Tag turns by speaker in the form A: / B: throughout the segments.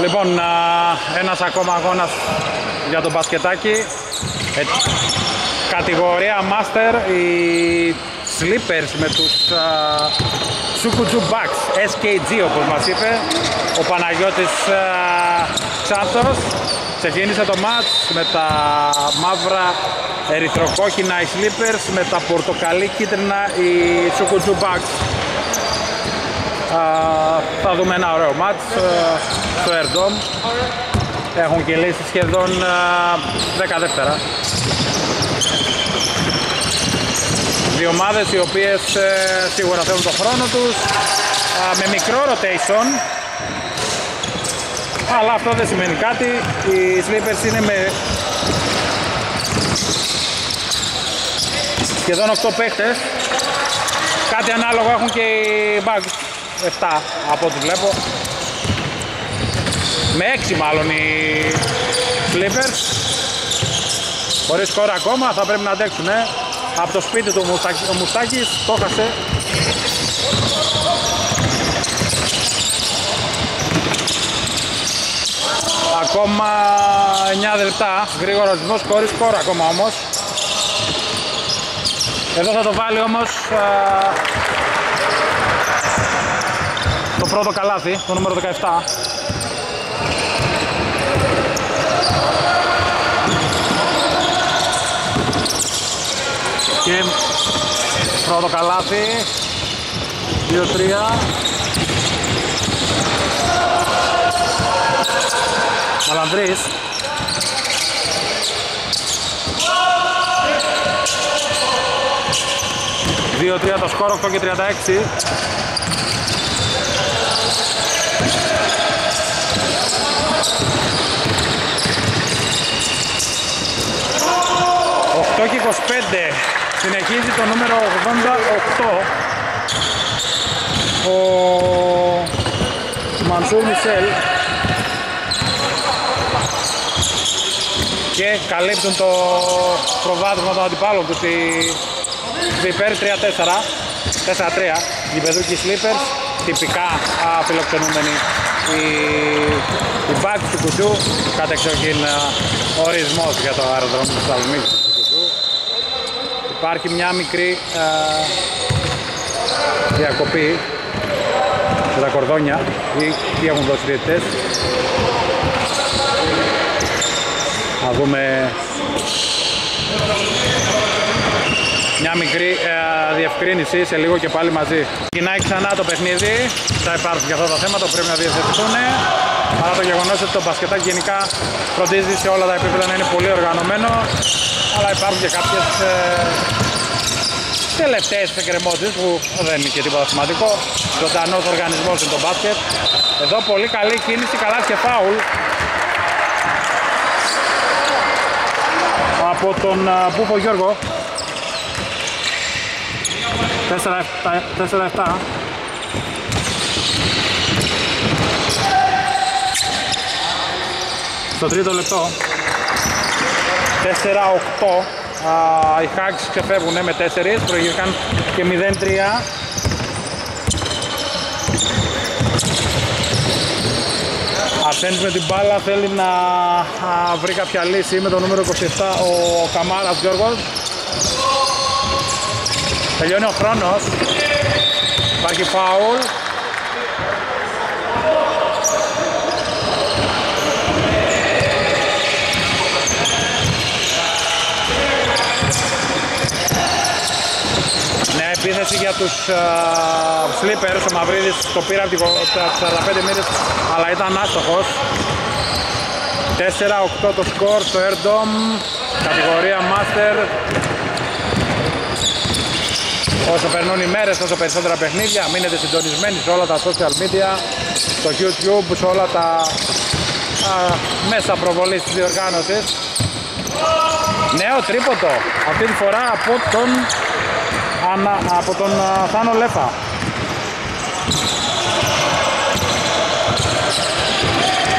A: Λοιπόν, ένας ακόμα αγώνας για τον μπασκετάκι. Ε, κατηγορία Master, οι Slippers με τους Σουκουτζου Bucks, SKG όπως μας είπε, ο Παναγιώτης Ξάτος. Ξεκίνησε το μάτς με τα μαύρα ερυθροκόκκινα οι Slippers, με τα πορτοκαλί κίτρινα οι Σουκουτζου Bucks. θα δούμε ένα ωραίο μάτς στο Airdome. Έχουν κυλήσει σχεδόν 10 δεύτερα. Δύο ομάδες οι οποίες ε, σίγουρα θέλουν τον χρόνο τους με μικρό rotation. Αλλά αυτό δεν σημαίνει κάτι. Οι Sleepers είναι με σχεδόν 8 παίχτες. Κάτι ανάλογο έχουν και οι Bugs. 7 από ό,τι βλέπω με 6 μάλλον οι Sleepers χωρίς σκορ ακόμα θα πρέπει να αντέξουν ε. Από το σπίτι του ο Μουστάκης το χασε ακόμα 9 λεπτά γρήγορα ρυθμός χωρίς σκορ ακόμα όμως. Εδώ θα το βάλει όμως α, το πρώτο καλάθι το νούμερο 17 και πρώτο καλάθι. 2-3 Μαλανδρής. Δύο τρία το σκόρο 8 και 36 8 και 25 Συνεχίζει το νούμερο 88 ο Μανσούρ Μισελ. Και καλύπτουν το προβάδισμα των αντιπάλων του στη Βιπέρ 3-4 4-3 Γηπεδούκοι Slippers τυπικά φιλοξενούμενοι η, η του κουτιού κατεξοχήν ορισμός για το αεροδρόμιο του Θεσσαλονίκη Υπάρχει μια μικρή α, διακοπή σε τα κορδόνια. Ή τι έχουν δώσει διαιτητές. Να δούμε. Μια μικρή ε, διευκρίνηση σε λίγο και πάλι μαζί. Κοινάει ξανά το παιχνίδι, θα υπάρξουν και αυτά τα θέματα που πρέπει να διευθετηθούν παρά το γεγονός ότι το μπασκετάκι γενικά φροντίζει σε όλα τα επίπεδα να είναι πολύ οργανωμένο αλλά υπάρχουν και κάποιες ε, τελευταίες εκκρεμότητες που δεν είναι και τίποτα σημαντικό. Ζωντανός οργανισμός είναι το μπάσκετ. Εδώ πολύ καλή κίνηση, καλά και φάουλ. Από τον Μπούφο Γιώργο. 4-7 στο τρίτο λεπτό 4-8 οι Hags ξεφεύγουν με 4 προηγήθηκαν και 0-3 Αρσένης με την μπάλα θέλει να βρει κάποια λύση με το νούμερο 27 ο Καμάρας Γιώργος. Τελειώνει ο χρόνος. Υπάρχει φάουλ επίθεση για τους uh, ο Μαυρίδης το πήρε από τις 45 μοίρες αλλά ήταν άστοχος. 4-8 το σκορ στο Airdom κατηγορία Master όσο περνούν οι μέρες όσο περισσότερα παιχνίδια. Μείνετε συντονισμένοι σε όλα τα social media στο YouTube, σε όλα τα α, μέσα προβολής της διοργάνωσης. Νέο τρίποτο αυτή τη φορά από τον από τον Θάνο Λέφα.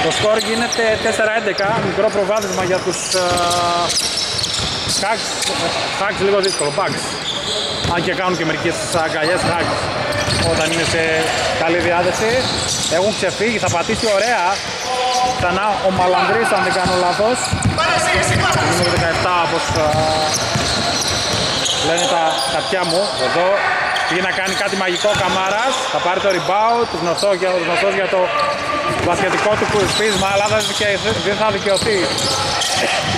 A: Το σκορ γίνεται 4-11, μικρό προβάδισμα για τους Χάξ, Χάξ λίγο δύσκολο, Bugs. Αν και κάνουν και μερικές αγκαλιές Χάξ όταν είναι σε καλή διάθεση. Έχουν ξεφύγει, θα πατήσει ωραία Ξανά ο Μαλανδρής αν δεν κάνω λάθος. Νούμερο 17 όπως λένε τα χαρτιά μου. Εδώ πήγε να κάνει κάτι μαγικό ο Καμάρας. Θα πάρει το rebound, γνωστός για, γνωστός για το βασιατικό του κουρσπίσμα, αλλά δεν θα δικαιωθεί.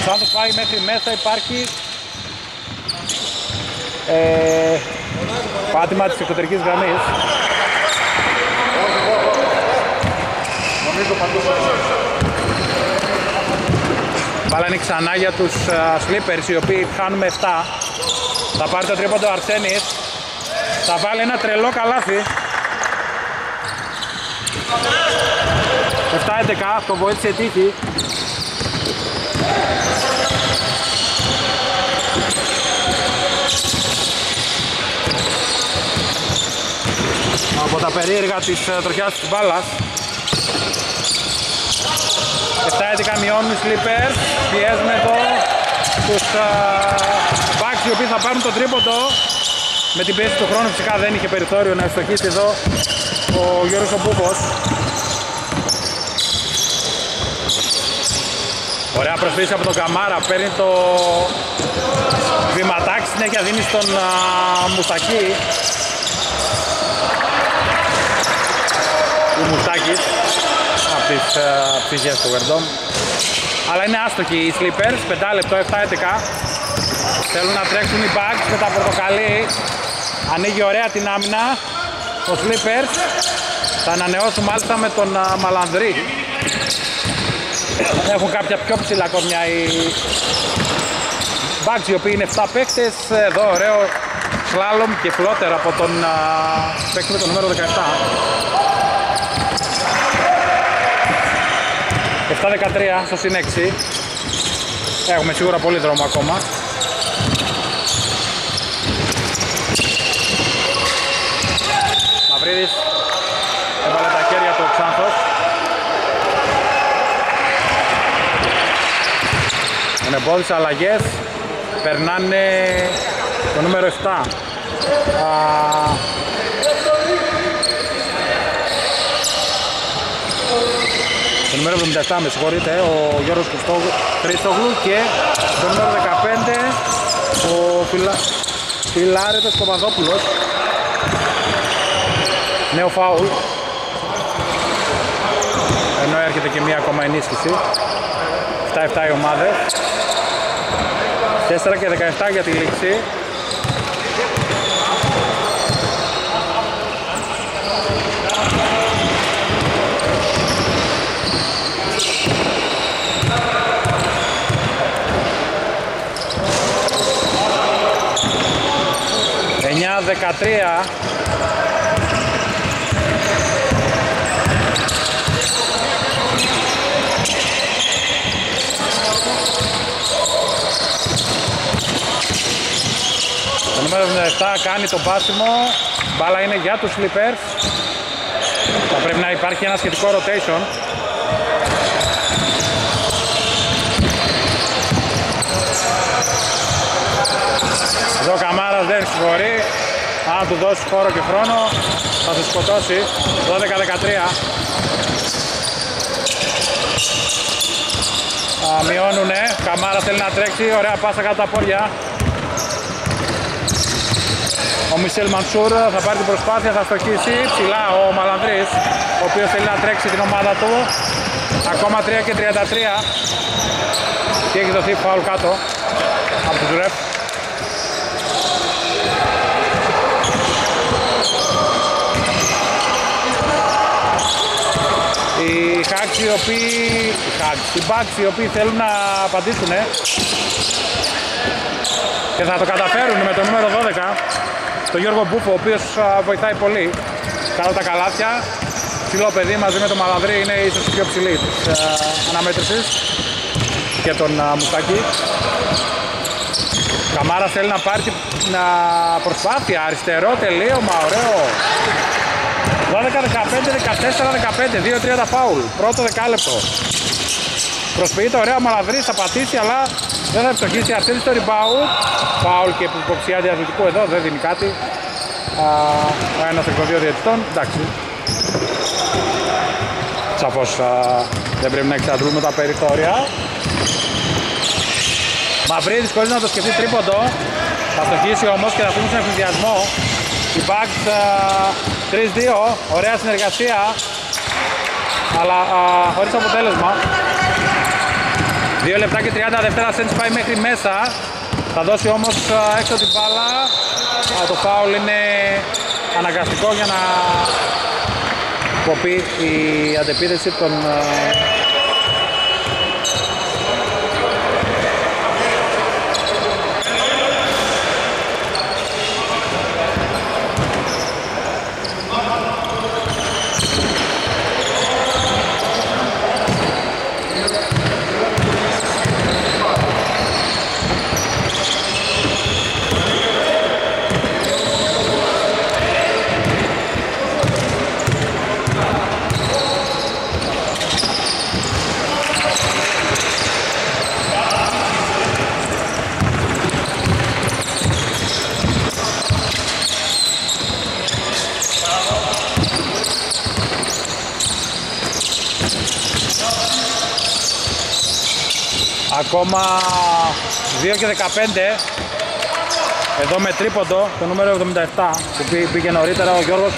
A: Σαν το πάει μέχρι μέσα υπάρχει ε, πάτημα της εξωτερικής γραμμής. Μπάλα είναι ξανά για τους uh, Slippers οι οποίοι χάνουν 7. Θα πάρει το τρίποντο ο Αρσένης. Θα βάλει ένα τρελό καλάθι. 7-11, το βοήθησε τύχη. Από τα περίεργα της ε, τροχιάς της μπάλας. 7-11 μειώνουν οι Slippers. Πιέζουν εδώ τους uh, οι οποίοι θα πάρουν το τρίποντο. Με την πίεση του χρόνου φυσικά δεν είχε περιθώριο να ευστοχίσει εδώ ο Γιώργος Μπούπος. Ωραία προσπίση από τον Καμάρα, παίρνει το βηματάκι, συνέχεια δίνει στον Μουστακή. Ο Μουστάκης από τις ψυχές του Βερντόμ. Αλλά είναι άστοχοι οι Slippers, 5 λεπτό, 7-11. Θέλουν να τρέξουν οι Bugs με τα πορτοκαλί. Ανοίγει ωραία την άμυνα. Ο Slippers θα ανανεώσουν μάλιστα με τον Μαλανδρή. Έχουν κάποια πιο ψηλά κομμιά οι Bugs οι οποίοι είναι 7 παίκτες. Εδώ ωραίο σλάλομ και φλότερ από τον παίκτη με το νούμερο 17. 7-13 στο συν 6. Έχουμε σίγουρα πολύ δρόμο ακόμα. Μαυρίδης έβαλε τα χέρια του ο Ξάνθος. Είναι πόδις αλλαγές. Περνάνε το νούμερο 7. Το νούμερο 77 με συγχωρείτε, ο Γιώργος Χριστόγλου και το νούμερο 15 ο Φιλα... Φιλάρετος Παπαδόπουλος. Νέο φάουλ. Ενώ έρχεται και μία ακόμα ενίσχυση. 7-7 οι ομάδες. 4 και 17 για τη λήξη. Εννιά δεκατρία νούμερο 77 κάνει το πάσιμο. Μπάλα είναι για τους Slippers. Θα πρέπει να υπάρχει ένα σχετικό rotation. Εδώ ο Καμάρας δεν συγχωρεί. Αν του δώσει χώρο και χρόνο θα τους σκοτώσει. 12-13. Μειώνουνε. Καμάρα θέλει να τρέξει. Ωραία πάσα κάτω τα πόδια. Ο Μισελ Μανσούρ θα πάρει την προσπάθεια, θα στοχίσει ψηλά ο Μαλανδρής ο οποίος θέλει να τρέξει την ομάδα του. Ακόμα 3 και 33 και έχει δοθεί φάουλ κάτω από τους ρεφ. Οι Hacks οι οποίοι, οι Hacks, οι Bucks οι οποίοι θέλουν να απαντήσουν και θα το καταφέρουν με το νούμερο 12 τον Γιώργο Μπούφο, ο οποίος βοηθάει πολύ κάτω τα καλάθια. Ψηλό παιδί μαζί με τον Μαλαβρή είναι ίσως η πιο ψηλή της αναμέτρησης και τον Μουστάκη. Καμάρας θέλει να πάρει να προσπάθεια, αριστερό τελείωμα, ωραίο. 12, 15, 14, 15, 2-3 τα φάουλ, πρώτο δεκάλεπτο. Προσποιείται ωραία ο Μαλαβρής, θα πατήσει αλλά δεν θα ευστοχίσει, Αρσένης στο rebound. Φάουλ και υποψιά διαδοτικού εδώ, δεν δίνει κάτι. Α, ένας εκ των δύο διαιτητών, εντάξει. Σαφώς δεν πρέπει να εξαντλούμε τα περιθώρια. Μαυρίδης χωρίς να το σκεφτεί τρίποντο. Θα στοχίσει όμως και θα φύγουν στον εφηδιασμό. Η Bucks 3-2, ωραία συνεργασία. Αλλά α, χωρίς αποτέλεσμα. 2 λεπτά και 30 δευτέρα σέντς πάει μέχρι μέσα. Θα δώσει όμως έξω την μπάλα. το φάουλ είναι αναγκαστικό για να κοπεί η αντεπίδεση των Ακόμα 2 και 15 Εδώ με τρίποντο το νούμερο 77 που πήγε νωρίτερα ο Γιώργος.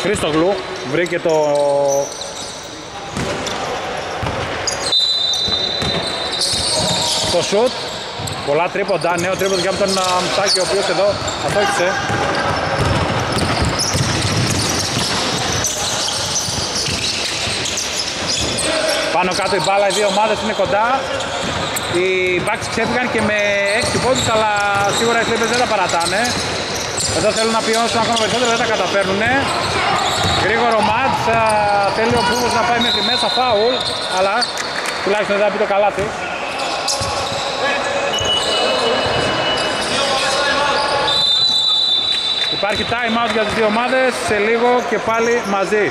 A: Χρήστογλου βρήκε το το σουτ. Πολλά τρίποντα, νέο τρίποντο για τον Μουστάκη ο οποίος εδώ ατόχησε Πάνω κάτω η μπάλα, οι δύο ομάδες είναι κοντά. Οι Bucks ξέφυγαν και με 6 πόντους, αλλά σίγουρα οι Clippers δεν τα παρατάνε. Εδώ θέλουν να πιώσουν ακόμα περισσότερο, δεν τα καταφέρνουν. Γρήγορο μάτς, θέλει ο Μπούβος να πάει μέχρι μέσα, φάουλ, αλλά τουλάχιστον δεν θα πει το καλάθι. Υπάρχει time out για τις δύο ομάδες, σε λίγο και πάλι μαζί.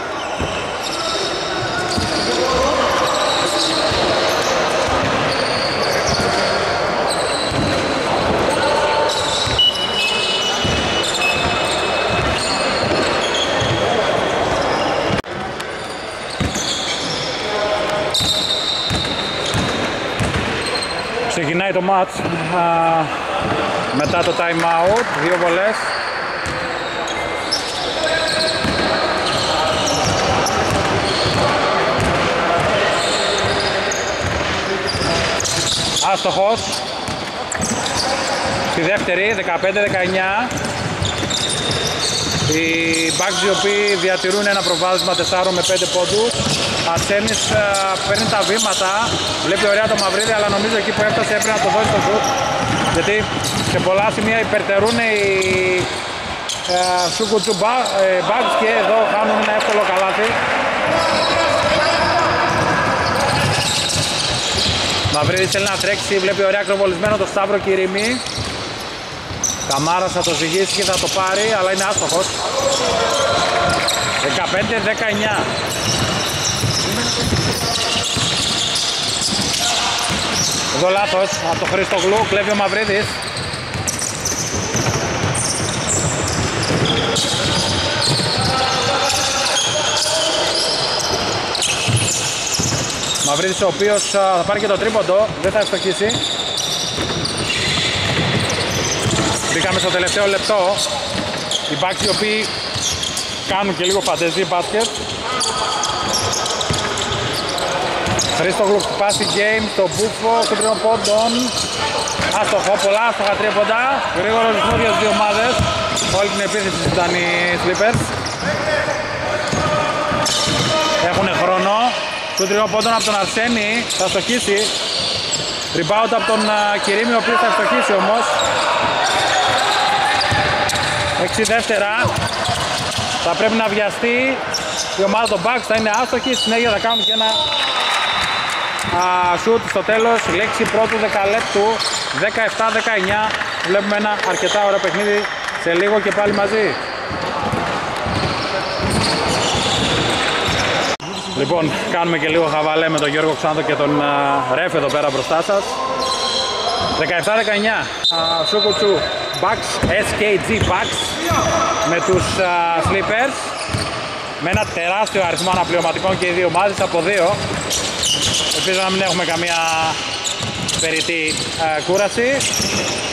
A: Ξεκινάει το match μετά το time out, δύο βολές. Άστοχος. Στη δεύτερη, 15-19. Οι Bucks οι οποίοι διατηρούν ένα προβάδισμα 4 με 5 πόντους. Αρσένης ε, παίρνει τα βήματα, βλέπει ωραία το Μαυρίδι, αλλά νομίζω εκεί που έφτασε έπρεπε να το δώσει το σουτ. Γιατί σε πολλά σημεία υπερτερούν οι ε, Σούκουτσου Bucks και εδώ χάνουν ένα εύκολο καλάθι. Μαυρίδης θέλει να τρέξει, βλέπει ωραία ακροβολισμένο το Σταύρο Κυρίμη. Καμάρας θα το ζυγίσει και θα το πάρει, αλλά είναι άστοχος. 15-19. Εδώ λάθος από το Χριστογλου, κλέβει ο Μαυρίδης. Μαυρίδης ο οποίος θα πάρει και το τρίποντο, δεν θα ευστοχίσει. Μπήκαμε στο τελευταίο λεπτό. Οι μπάξοι οι οποίοι κάνουν και λίγο φαντεζή μπάσκετ. Χρήστογλου χτυπάσει game το μπούφο κεντρινό πόντων. Άστοχο, πολλά άστοχα τρίποντα. Γρήγορος ρυθμός για τις δύο ομάδες. Όλη την επίθεση ήταν οι Clippers. Έχουν χρόνο. Το τριών πόντων από τον Αρσένη θα στοχίσει. Rebound από τον Κυρίμη ο οποίος θα στοχίσει όμως. 6 δεύτερα. Θα πρέπει να βιαστεί η ομάδα των Bucks θα είναι άστοχη. Συνέχεια θα κάνουν και ένα σουτ στο τέλος. Λέξη πρώτου δεκαλέπτου 17-19 βλέπουμε ένα αρκετά ωραίο παιχνίδι σε λίγο και πάλι μαζί. Λοιπόν, κάνουμε και λίγο χαβαλέ με τον Γιώργο Ξάνδο και τον Ρεφ εδώ πέρα μπροστά σας 17-19 Σούκουτσου Bucks, SKG Bucks με τους uh, Slippers με ένα τεράστιο αριθμό αναπληρωματικών και οι δύο ομάδες από δύο. Ελπίζω να μην έχουμε καμία περιττή uh, κούραση.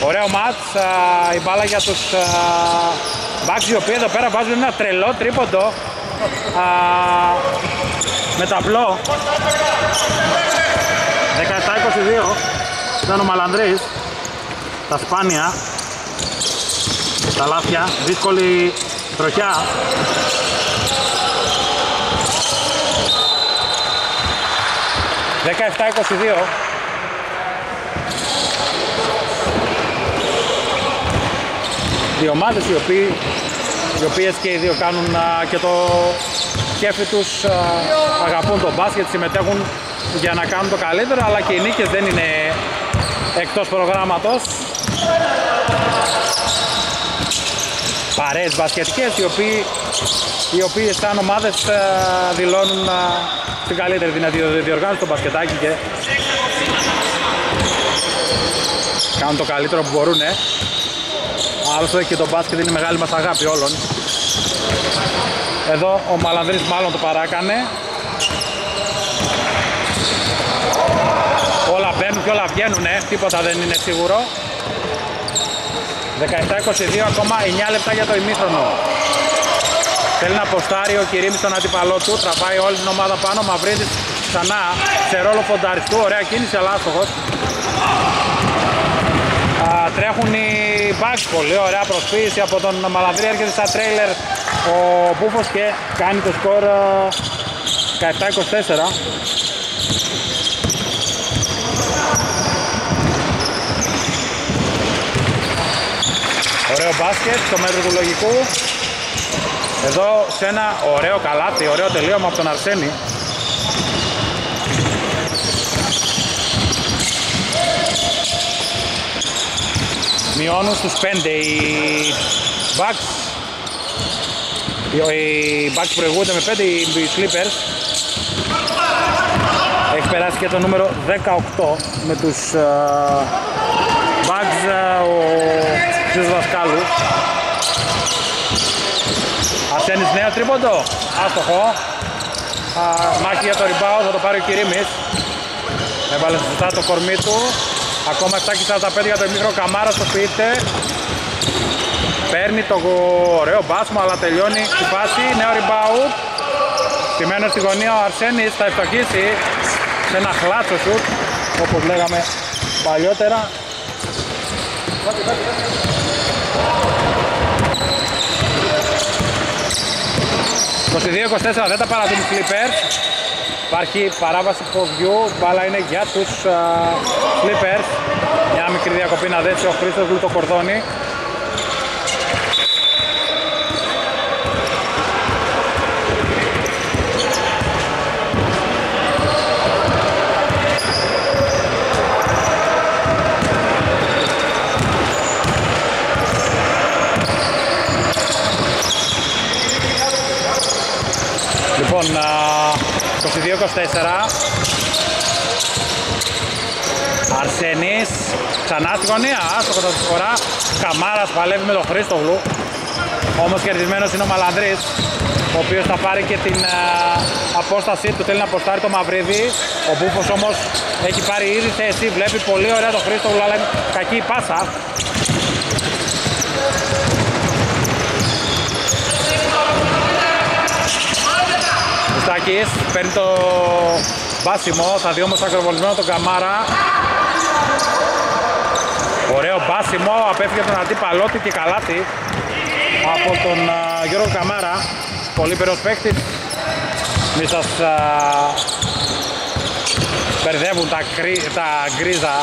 A: Ωραίο μάτς uh, η μπάλα για τους uh, Bucks οι οποίοι εδώ πέρα βάζουν ένα τρελό τρίποντο με ταμπλό 17-22 ήταν ο Μαλανδρής τα σπάνια. Τα λάθια. Δύσκολη τροχιά. Δεκαεφτά 22 Δύο. Ομάδες οι, οποίοι, οι οποίες και οι δύο κάνουν και το κέφι τους αγαπούν τον μπάσκετ, συμμετέχουν για να κάνουν το καλύτερο αλλά και οι νίκες δεν είναι εκτός προγράμματος. Παρέες μπασκετικές οι, οποίοι, οι οποίες σαν ομάδες δηλώνουν την καλύτερη δυνατή διοργάνωση στο μπασκετάκι και κάνουν το καλύτερο που μπορούν άλλωστε και το μπάσκετ είναι η μεγάλη μας αγάπη όλων. Εδώ ο Μαλανδρής μάλλον το παράκανε Όλα μπαίνουν και όλα βγαίνουν, τίποτα δεν είναι σίγουρο. 17-22 ακόμα 9 λεπτά για το ημίχρονο. Θέλει να ποστάρει ο Κυρίμης τον αντίπαλό του, τραβάει όλη την ομάδα πάνω, Μαυρίδης ξανά σε ρόλο φονταριστού, ωραία κίνηση αλλά άστοχος. τρέχουν οι μπακς, πολύ ωραία προσποίηση από τον Μαλαβρή, έρχεται στα τρέιλερ ο Μπούφος και κάνει το σκορ 17-24. Ωραίο μπάσκετ στο μέτρο του λογικού. Εδώ σε ένα ωραίο καλάθι, ωραίο τελείωμα από τον Αρσένη. Μειώνουν στους 5 οι Bucks. Οι Bucks προηγούνται με 5 οι Slippers. Έχει περάσει και το νούμερο 18 με τους uh, Bucks uh, ο στους δασκάλους. Αρσένης νέο τρίποντο, άστοχο. μάχη για το rebound, θα το πάρει ο Κυρίμης. Έβαλε σωστά το κορμί του. Ακόμα 7.45 για το μικρό Καμάρα στο σπίτι. Παίρνει το ωραίο μπάσμα αλλά τελειώνει η φάση. Νέο rebound. Στημένο στη γωνία ο Αρσένης θα ευστοχίσει σε ένα χλάτσο σουτ όπως λέγαμε παλιότερα. 22-24 δεν τα παραδούν οι Clippers. Υπάρχει παράβαση ποδιού, μπάλα είναι για τους uh, Clippers. Μια μικρή διακοπή να δέσει ο Χρήστος το Λοιπόν, 22-24. Αρσένης, ξανά στη γωνία, άστοχο τα φορά. Καμάρας παλεύει με τον Χρήστογλου. Όμως κερδισμένος είναι ο Μαλανδρής, ο οποίος θα πάρει και την α, απόστασή του, θέλει να αποστάρει το Μαυρίδι. Ο Μπούφος όμως έχει πάρει ήδη θέση, βλέπει πολύ ωραία τον Χρήστογλου, αλλά είναι κακή η πάσα. Μητσάκης παίρνει το μπάσιμο, θα δει όμως ακροβολισμένο τον Καμάρα. Ωραίο μπάσιμο, απέφυγε τον αντίπαλό του και καλάτι από τον uh, Γιώργο Καμάρα. Πολύ περίος παίκτης. Μη σας uh, μπερδεύουν τα, κρύ, τα γκρίζα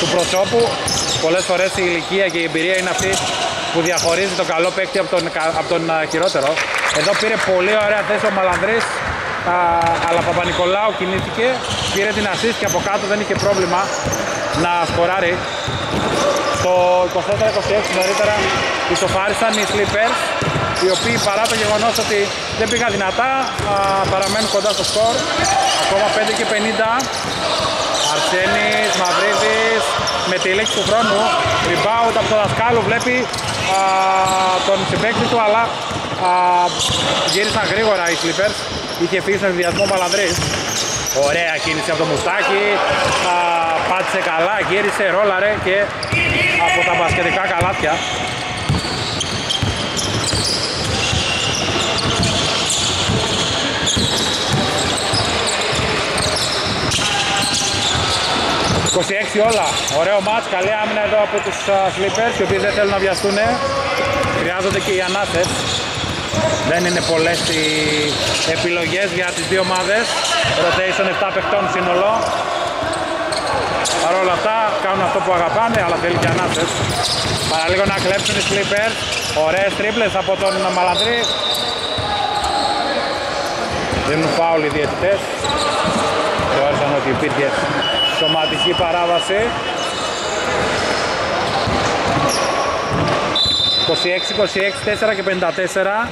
A: του προσώπου. Πολλές φορές η ηλικία και η εμπειρία είναι αυτή που διαχωρίζει τον καλό παίκτη από τον, από τον χειρότερο. Εδώ πήρε πολύ ωραία θέση ο Μαλανδρής, α, αλλά Παπα-Νικολάου κινήθηκε, πήρε την assist και από κάτω δεν είχε πρόβλημα να σκοράρει. Το 24-26 νωρίτερα ισοφάρισαν οι Slippers, οι οποίοι παρά το γεγονός ότι δεν πήγαν δυνατά, α, παραμένουν κοντά στο σκορ. Ακόμα 5 και 50. Αρσένης, Μαυρίδης με τη λέξη του χρόνου. Rebound από το δασκάλου βλέπει α, τον συμπέκτη του αλλά α, γύρισαν γρήγορα οι Clippers. Είχε φύγει στον ενδιασμό Παλανδρής. Ωραία κίνηση από το Μουστάκι. Α, πάτησε καλά, γύρισε, ρόλαρε και από τα μπασκετικά καλάθια. 26 όλα. Ωραίο μάτς, καλή άμυνα εδώ από τους Slippers, οι οποίοι δεν θέλουν να βιαστούν. Χρειάζονται και οι ανάσες. Δεν είναι πολλές οι επιλογές για τις δύο ομάδες. Rotation 7 παιχτών σύνολο. Παρ' όλα αυτά κάνουν αυτό που αγαπάνε, αλλά θέλει και ανάσες. Παραλίγο να κλέψουν οι Slippers. Ωραίες τρίπλες από τον Μαλαντρή. Δίνουν φάουλ οι διαιτητές. Θεώρησαν ότι υπήρχε Σωματική παράβαση. 26, 26, 4 και 54.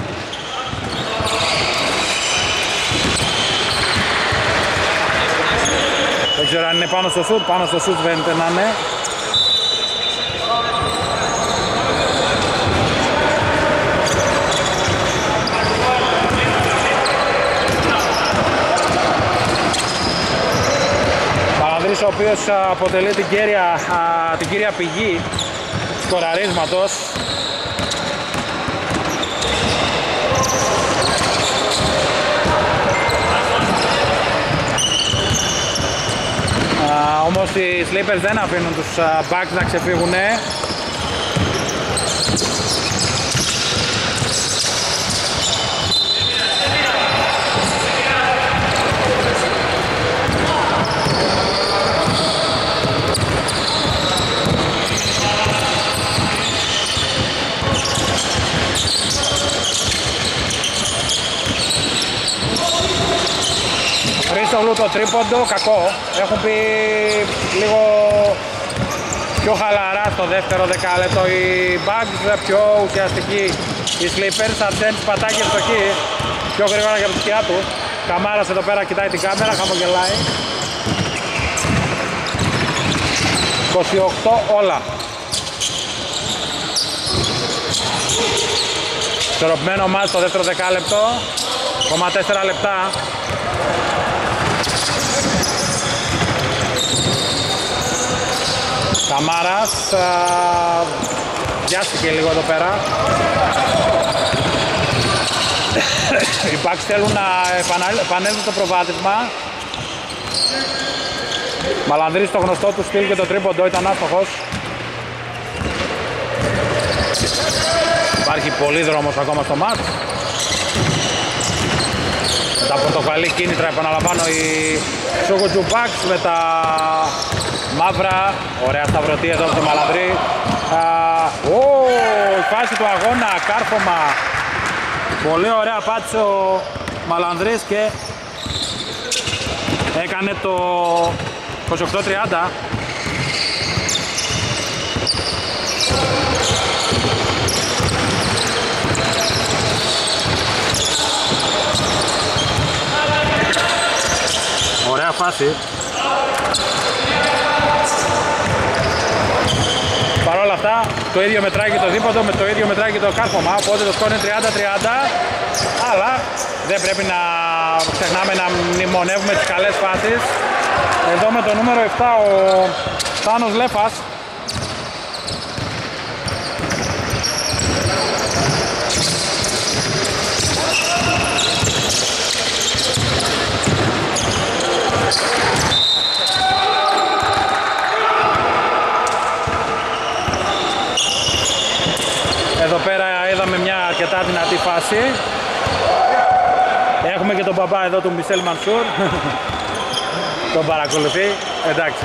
A: Δεν ξέρω αν είναι πάνω στο σουτ, πάνω στο σουτ φαίνεται να είναι. ο οποίος αποτελεί την κύρια, την κύρια πηγή σκοραρίσματος όμως οι Sleepers δεν αφήνουν τους Bucks να ξεφύγουν Χρήστογλου το τρίποντο, κακό. Έχουν πει λίγο πιο χαλαρά στο δεύτερο δεκάλεπτο οι Bugs, πιο ουσιαστική οι Sleepers, Αρσένης πατάκι ευστοχή, πιο γρήγορα για τη σκιά του. Καμάρας εδώ πέρα κοιτάει την κάμερα, χαμογελάει. 28 όλα. Ισορροπημένο μάτς στο δεύτερο δεκάλεπτο, 4 λεπτά. Καμάρας βιάστηκε λίγο εδώ πέρα. Οι Bucks θέλουν να επανέλθουν στο προβάδισμα. Μαλανδρής το γνωστό του στυλ και το τρίποντο ήταν άστοχος. Υπάρχει πολύ δρόμος ακόμα στο μάτς. Με τα πορτοκαλί κίνητρα επαναλαμβάνω η Σούγκο Bucks με τα Μαύρα, ωραία σταυρωτή εδώ από το Μαλαδρή. Ω, η φάση του αγώνα, κάρφωμα. Πολύ ωραία πάτησε ο Μαλανδρής και έκανε το 28-30. Ωραία φάση. Παρ' όλα αυτά το ίδιο μετράει και το δίποτο με το ίδιο μετράει και το κάρφωμα. Οπότε το σκόρ είναι 30-30 αλλά δεν πρέπει να ξεχνάμε να μνημονεύουμε τις καλές φάσεις. Εδώ με το νούμερο 7 ο Θάνος Λέφας Εδώ πέρα είδαμε μια αρκετά δυνατή φάση. Έχουμε και τον μπαμπά εδώ, τον Μισελ Μανσούρ. τον παρακολουθεί. Εντάξει.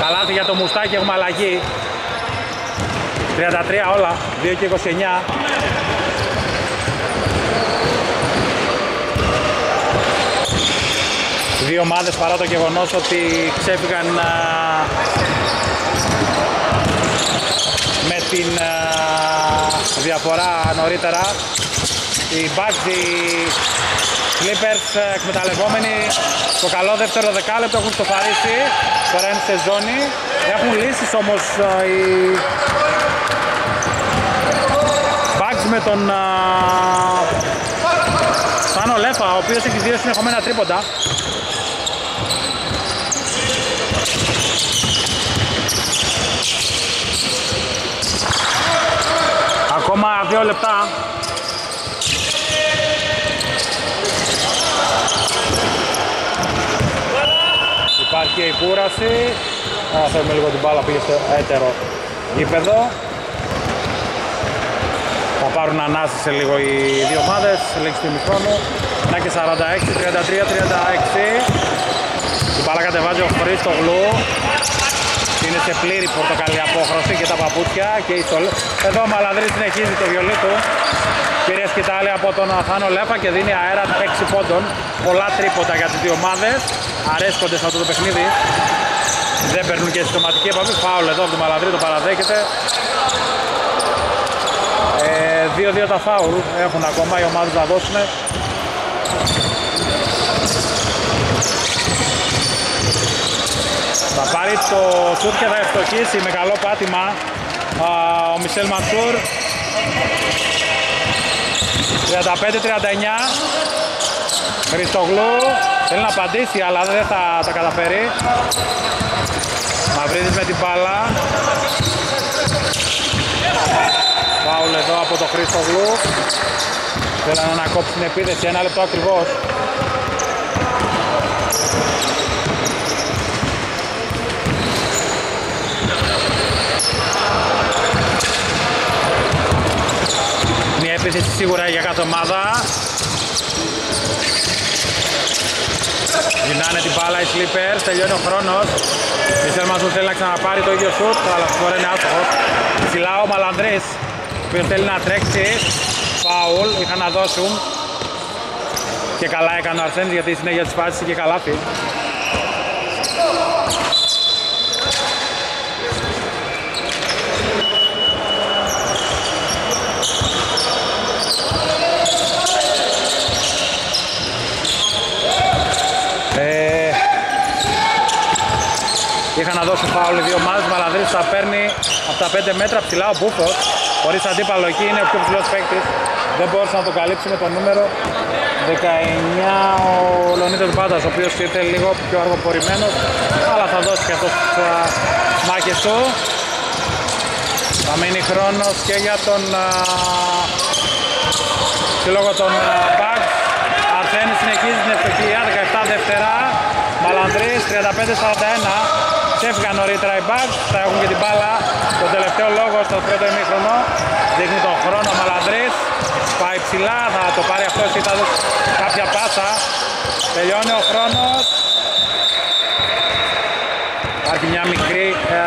A: Καλάθι για το μουστάκι, έχουμε αλλαγή. 33 όλα, 2 και 29. Δύο ομάδες παρά το γεγονός ότι ξέφυγαν με την διαφορά νωρίτερα. Οι Bucks, οι Clippers εκμεταλλευόμενοι το καλό δεύτερο δεκάλεπτο έχουν στοφαρίσει τώρα είναι σε ζώνη. Έχουν λύσεις όμως οι Bucks με τον Σάνο Λέφα ο οποίος έχει δύο συνεχόμενα τρίποντα Ακόμα δύο λεπτά. Υπάρχει η κούραση. Να θέλουμε λίγο την μπάλα πήγε στο έτερο γήπεδο. Θα πάρουν ανάση σε λίγο οι δύο ομάδες, λέξη του ημιχρόνου. Να και 46, 33, 36. Την μπάλα κατεβάζει ο Χρήστογλου είναι σε πλήρη πορτοκαλί απόχρωση και τα παπούτσια και η στολ. Εδώ ο Μαλανδρής συνεχίζει το βιολί του. Κυρία σκητάλη από τον Αθάνο Λέφα και δίνει αέρα 6 πόντων. Πολλά τρίποτα για τις δύο ομάδες. Αρέσκονται σε αυτό το παιχνίδι. Δεν παίρνουν και συστοματική επαφή. Φάουλ εδώ από τον Μαλανδρή, το παραδέχεται. 2-2 ε, τα φάουλ έχουν ακόμα οι ομάδες να δώσουν. Θα πάρει το σουτ και θα ευστοχίσει με καλό πάτημα ο Μισελ Μανσούρ. 35-39 Χριστογλού θέλει να απαντήσει αλλά δεν θα τα καταφέρει. Μαυρίδης με την μπάλα. Φάουλ εδώ από το Χριστογλού Θέλανε να κόψει την επίδεση ένα λεπτό ακριβώς επίθεση σίγουρα για κάθε ομάδα. Γυρνάνε την μπάλα οι Slippers, τελειώνει ο χρόνος. Μισελ Μαζούν θέλει να ξαναπάρει το ίδιο σουτ, αλλά αυτή φορά είναι άστοχος. Ψηλά ο Μαλανδρής, ο οποίος θέλει να τρέξει. Φάουλ, είχαν να δώσουν. Και καλά έκανε ο Αρσένης γιατί συνέχεια της φάσης και καλάθι. Είχαν να δώσει φάουλ οι δύο ομάδες, Μαλανδρής θα παίρνει από τα 5 μέτρα ψηλά ο Μπούφος χωρίς αντίπαλο εκεί είναι ο πιο ψηλός παίκτης. Δεν μπόρεσε να το καλύψει με το νούμερο. 19 ο Λονίτος Μπάτας ο οποίος ήρθε λίγο πιο αργοπορημένος αλλά θα δώσει και αυτός τις μάχες του θα μείνει χρόνος και για τον σύλλογο των Μπακ Αρσένης συνεχίζει την ευστοχία 17 δεύτερα Μαλανδρής 35-41 Ξέφυγαν νωρίτερα οι Bucks, θα έχουν και την μπάλα το τελευταίο λόγο στο πρώτο ημίχρονο. Δείχνει τον χρόνο ο Μαλανδρής, πάει ψηλά, θα το πάρει αυτός ή θα δώσει κάποια πάσα. Τελειώνει ο χρόνος. Υπάρχει μια μικρή ε,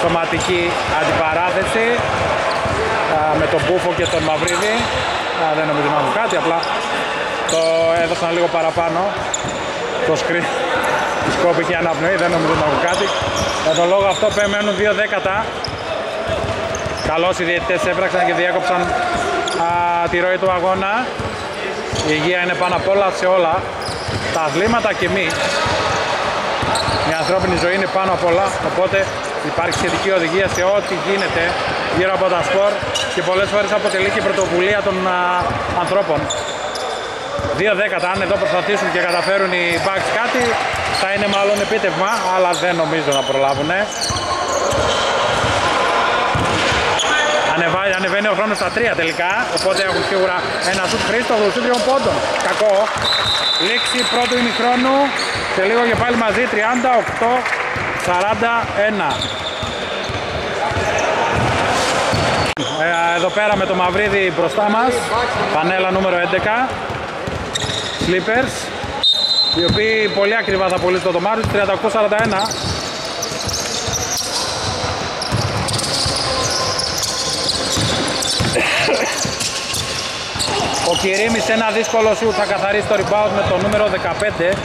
A: σωματική αντιπαράθεση ε, με τον Μπούφο και τον Μαυρίδη. Ε, δεν νομίζω να έχουν κάτι, απλά το έδωσαν λίγο παραπάνω το screen της κόπηκε αναπνοή, δεν νομίζω να έχουν κάτι. Για τον λόγο αυτό μένουν δύο δέκατα. Καλώς οι διαιτητές έπραξαν και διέκοψαν α, τη ροή του αγώνα. Η υγεία είναι πάνω απ' όλα σε όλα. Τα αθλήματα και μη. Η ανθρώπινη ζωή είναι πάνω απ' όλα, οπότε υπάρχει σχετική οδηγία σε ό,τι γίνεται γύρω από τα σπορ και πολλές φορές αποτελεί και πρωτοβουλία των α, ανθρώπων. Δύο δέκατα, αν εδώ προσπαθήσουν και καταφέρουν οι Bucks κάτι, θα είναι μάλλον επίτευγμα, αλλά δεν νομίζω να προλάβουν. Ανεβάει, ανεβαίνει ο χρόνος στα τρία τελικά, οπότε έχουν σίγουρα ένα σουτ χρήστο του τριών πόντων. Κακό. Λήξη πρώτου ημιχρόνου, σε λίγο και πάλι μαζί, 38-41. Ε, εδώ πέρα με το Μαυρίδι μπροστά μας, πανέλα νούμερο 11, Slippers οι οποίοι πολύ ακριβά θα πωλήσουν το δωμάτιο 38-41 Ο Κυρίμης ένα δύσκολο σουτ θα καθαρίσει το rebound με το νούμερο 15.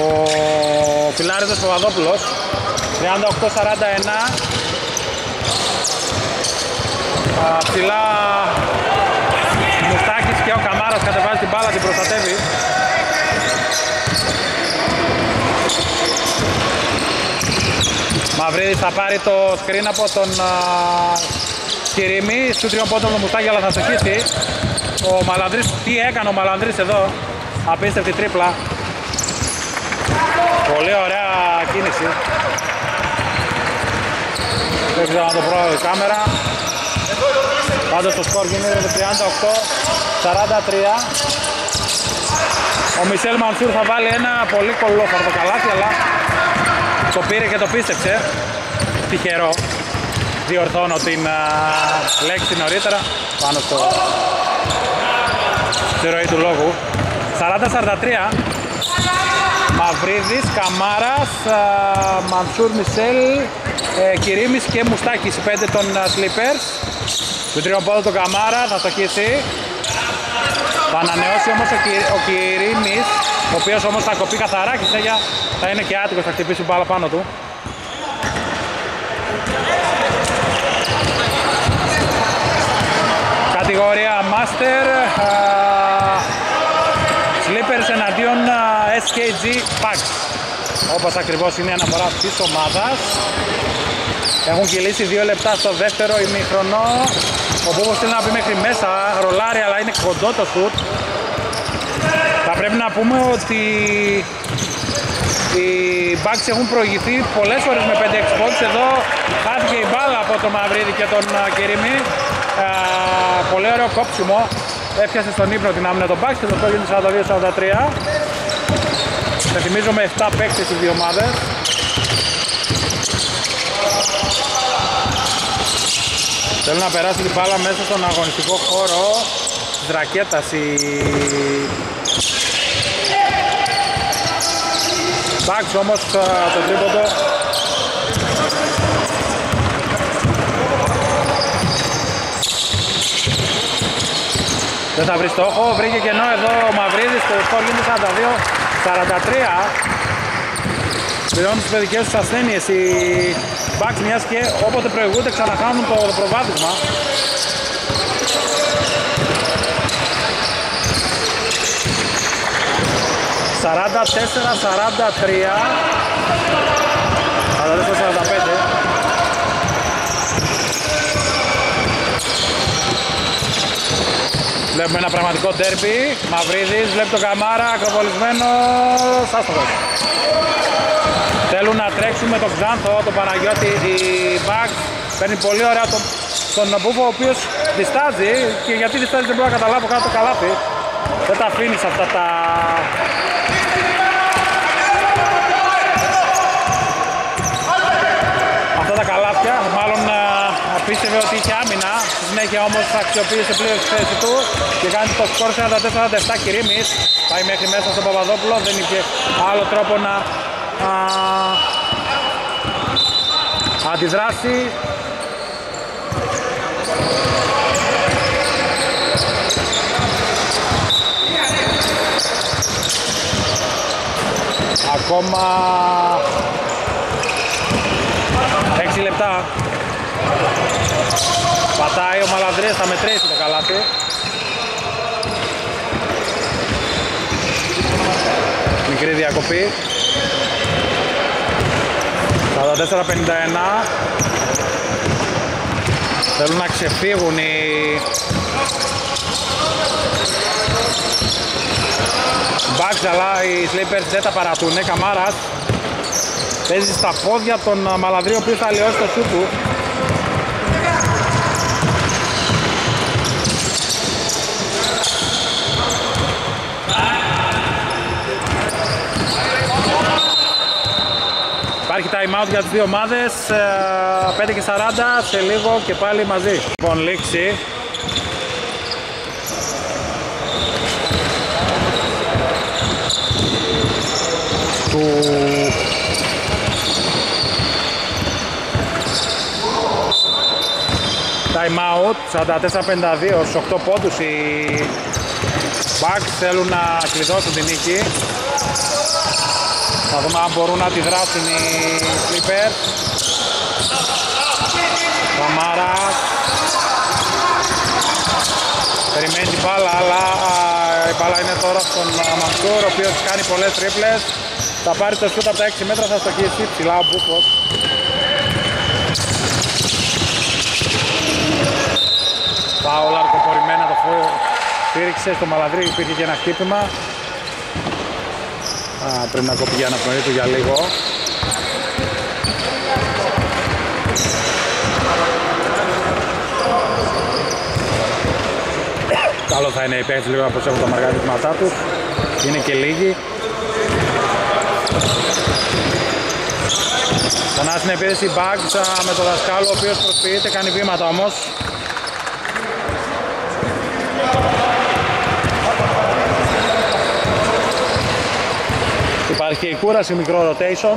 A: Ο Φιλάριδος Παπαδόπουλος 38-41 Ψηλά Μουστάκης και ο Καμάρας κατεβάζει την μπάλα, την προστατεύει. Μαυρίδης θα πάρει το screen από τον Κυρίμη Στου τριών πόντων το Μουστάκη αλλά θα στοχίσει. Ο Μαλανδρής, τι έκανε ο Μαλανδρής εδώ. Απίστευτη τρίπλα. Πολύ ωραία κίνηση. Δεν ξέρω να το βρω η κάμερα Πάντως το σκορ γίνεται 38-43 Ο Μισελ Μανσούρ θα βάλει ένα πολύ κολλόφαρτο καλάθι αλλά το πήρε και το πίστεψε. Τυχερό. Διορθώνω την α, λέξη νωρίτερα πάνω στο στη ροή του λόγου. 40-43. Μαυρίδης, Καμάρας, Μανσούρ Μισελ, ε, Κυρίμης και Μουστάκης, πέντε των Slippers. Του τριών πόδου τον Καμάρα, θα στοχίσει. Θα ανανεώσει όμως ο, Κυ, ο Κυρίμης, ο οποίος όμως θα κοπεί καθαρά και συνέχεια θα είναι και άτυχος, θα χτυπήσει μπάλα πάνω του. Κατηγορία Master, Slippers εναντίον SKG Packs. Όπως ακριβώς είναι η αναφορά της ομάδας. Έχουν κυλήσει δύο λεπτά στο δεύτερο ημίχρονο. Ο Μπούμπος θέλει να μπει μέχρι μέσα, ρολάρει αλλά είναι κοντό το σουτ. Θα πρέπει να πούμε ότι οι Bucks έχουν προηγηθεί πολλές φορές με 5-6 πόντους. Εδώ χάθηκε η μπάλα από τον Μαυρίδη και τον Κερίμη. πολύ ωραίο κόψιμο. Έπιασε στον ύπνο την άμυνα τον Bucks και το σκορ 42-43. Θα θυμίζω με 7 παίκτες οι δύο ομάδες. Θέλουν να περάσει την μπάλα μέσα στον αγωνιστικό χώρο της ρακέτας. Η Μπαξ όμως το τρίποντο. Δεν θα βρει στόχο, βρήκε κενό εδώ ο Μαυρίδης το σκορ γίνεται 42-43 Πληρώνουν τις παιδικές τους ασθένειες. Οι Bucks μιας και όποτε προηγούνται ξαναχάνουν το προβάδισμα Σαράντα τέσσερα, σαράντα τρία Σαράντα πέντε Βλέπουμε ένα πραγματικό ντέρμπι. Μαυρίδης, βλέπει τον Καμάρα, ακροβολισμένος, άστοχος. Θέλουν να τρέξουν με τον Ξάνθο, τον Παναγιώτη, η Bucks. Παίρνει πολύ ωραία τον, τον Μπούφο, ο οποίος διστάζει και γιατί διστάζει δεν μπορώ να καταλάβω κάτω το καλάθι. Δεν τα αφήνεις σε αυτά τα... Αυτά τα καλάθια, μάλλον πίστευε ότι είχε άμυνα, στη συνέχεια όμως αξιοποίησε πλήρως τη θέση του και κάνει το σκορ 44-47 Κυρίμης, πάει μέχρι μέσα στον Παπαδόπουλο, δεν είχε άλλο τρόπο να α, αντιδράσει. Ακόμα 6 λεπτά Πατάει ο Μαλανδρέας, θα μετρήσει το καλάθι. Μικρή διακοπή. 44-51. Θέλουν να ξεφύγουν οι... Μπαξ αλλά οι Slippers δεν τα παρατούνε. Καμάρας παίζει στα πόδια τον Μαλανδρή ο οποίος θα αλλοιώσει το σου του. Υπάρχει time out για τις δύο ομάδες 5 ε, και 40 σε λίγο και πάλι μαζί. Λοιπόν λήξη. Του time out 44-52 στους 8 πόντους οι Bucks θέλουν να κλειδώσουν την νίκη θα δούμε αν μπορούν να τη δράσουν οι Clippers. Καμάρας Περιμένει την μπάλα αλλά η μπάλα είναι τώρα στον Μανκούρ ο οποίος κάνει πολλές τρίπλες. Θα πάρει το σούτ από τα 6 μέτρα θα στοχίσει ψηλά ο Μπούκος. Πάω αρκοπορημένα το φύριξε στο Μαλαδρί υπήρχε και ένα χτύπημα Α, πρέπει να κόπει για αναπνοή του για λίγο. Καλό θα είναι οι παίκτες λίγο να προσέχουν τα μαργαρίσματά τους. Είναι και λίγοι. Ξανά στην επίθεση Bugs με το δασκάλο ο οποίος προσποιείται, κάνει βήματα όμως Υπάρχει η κούραση, μικρό rotation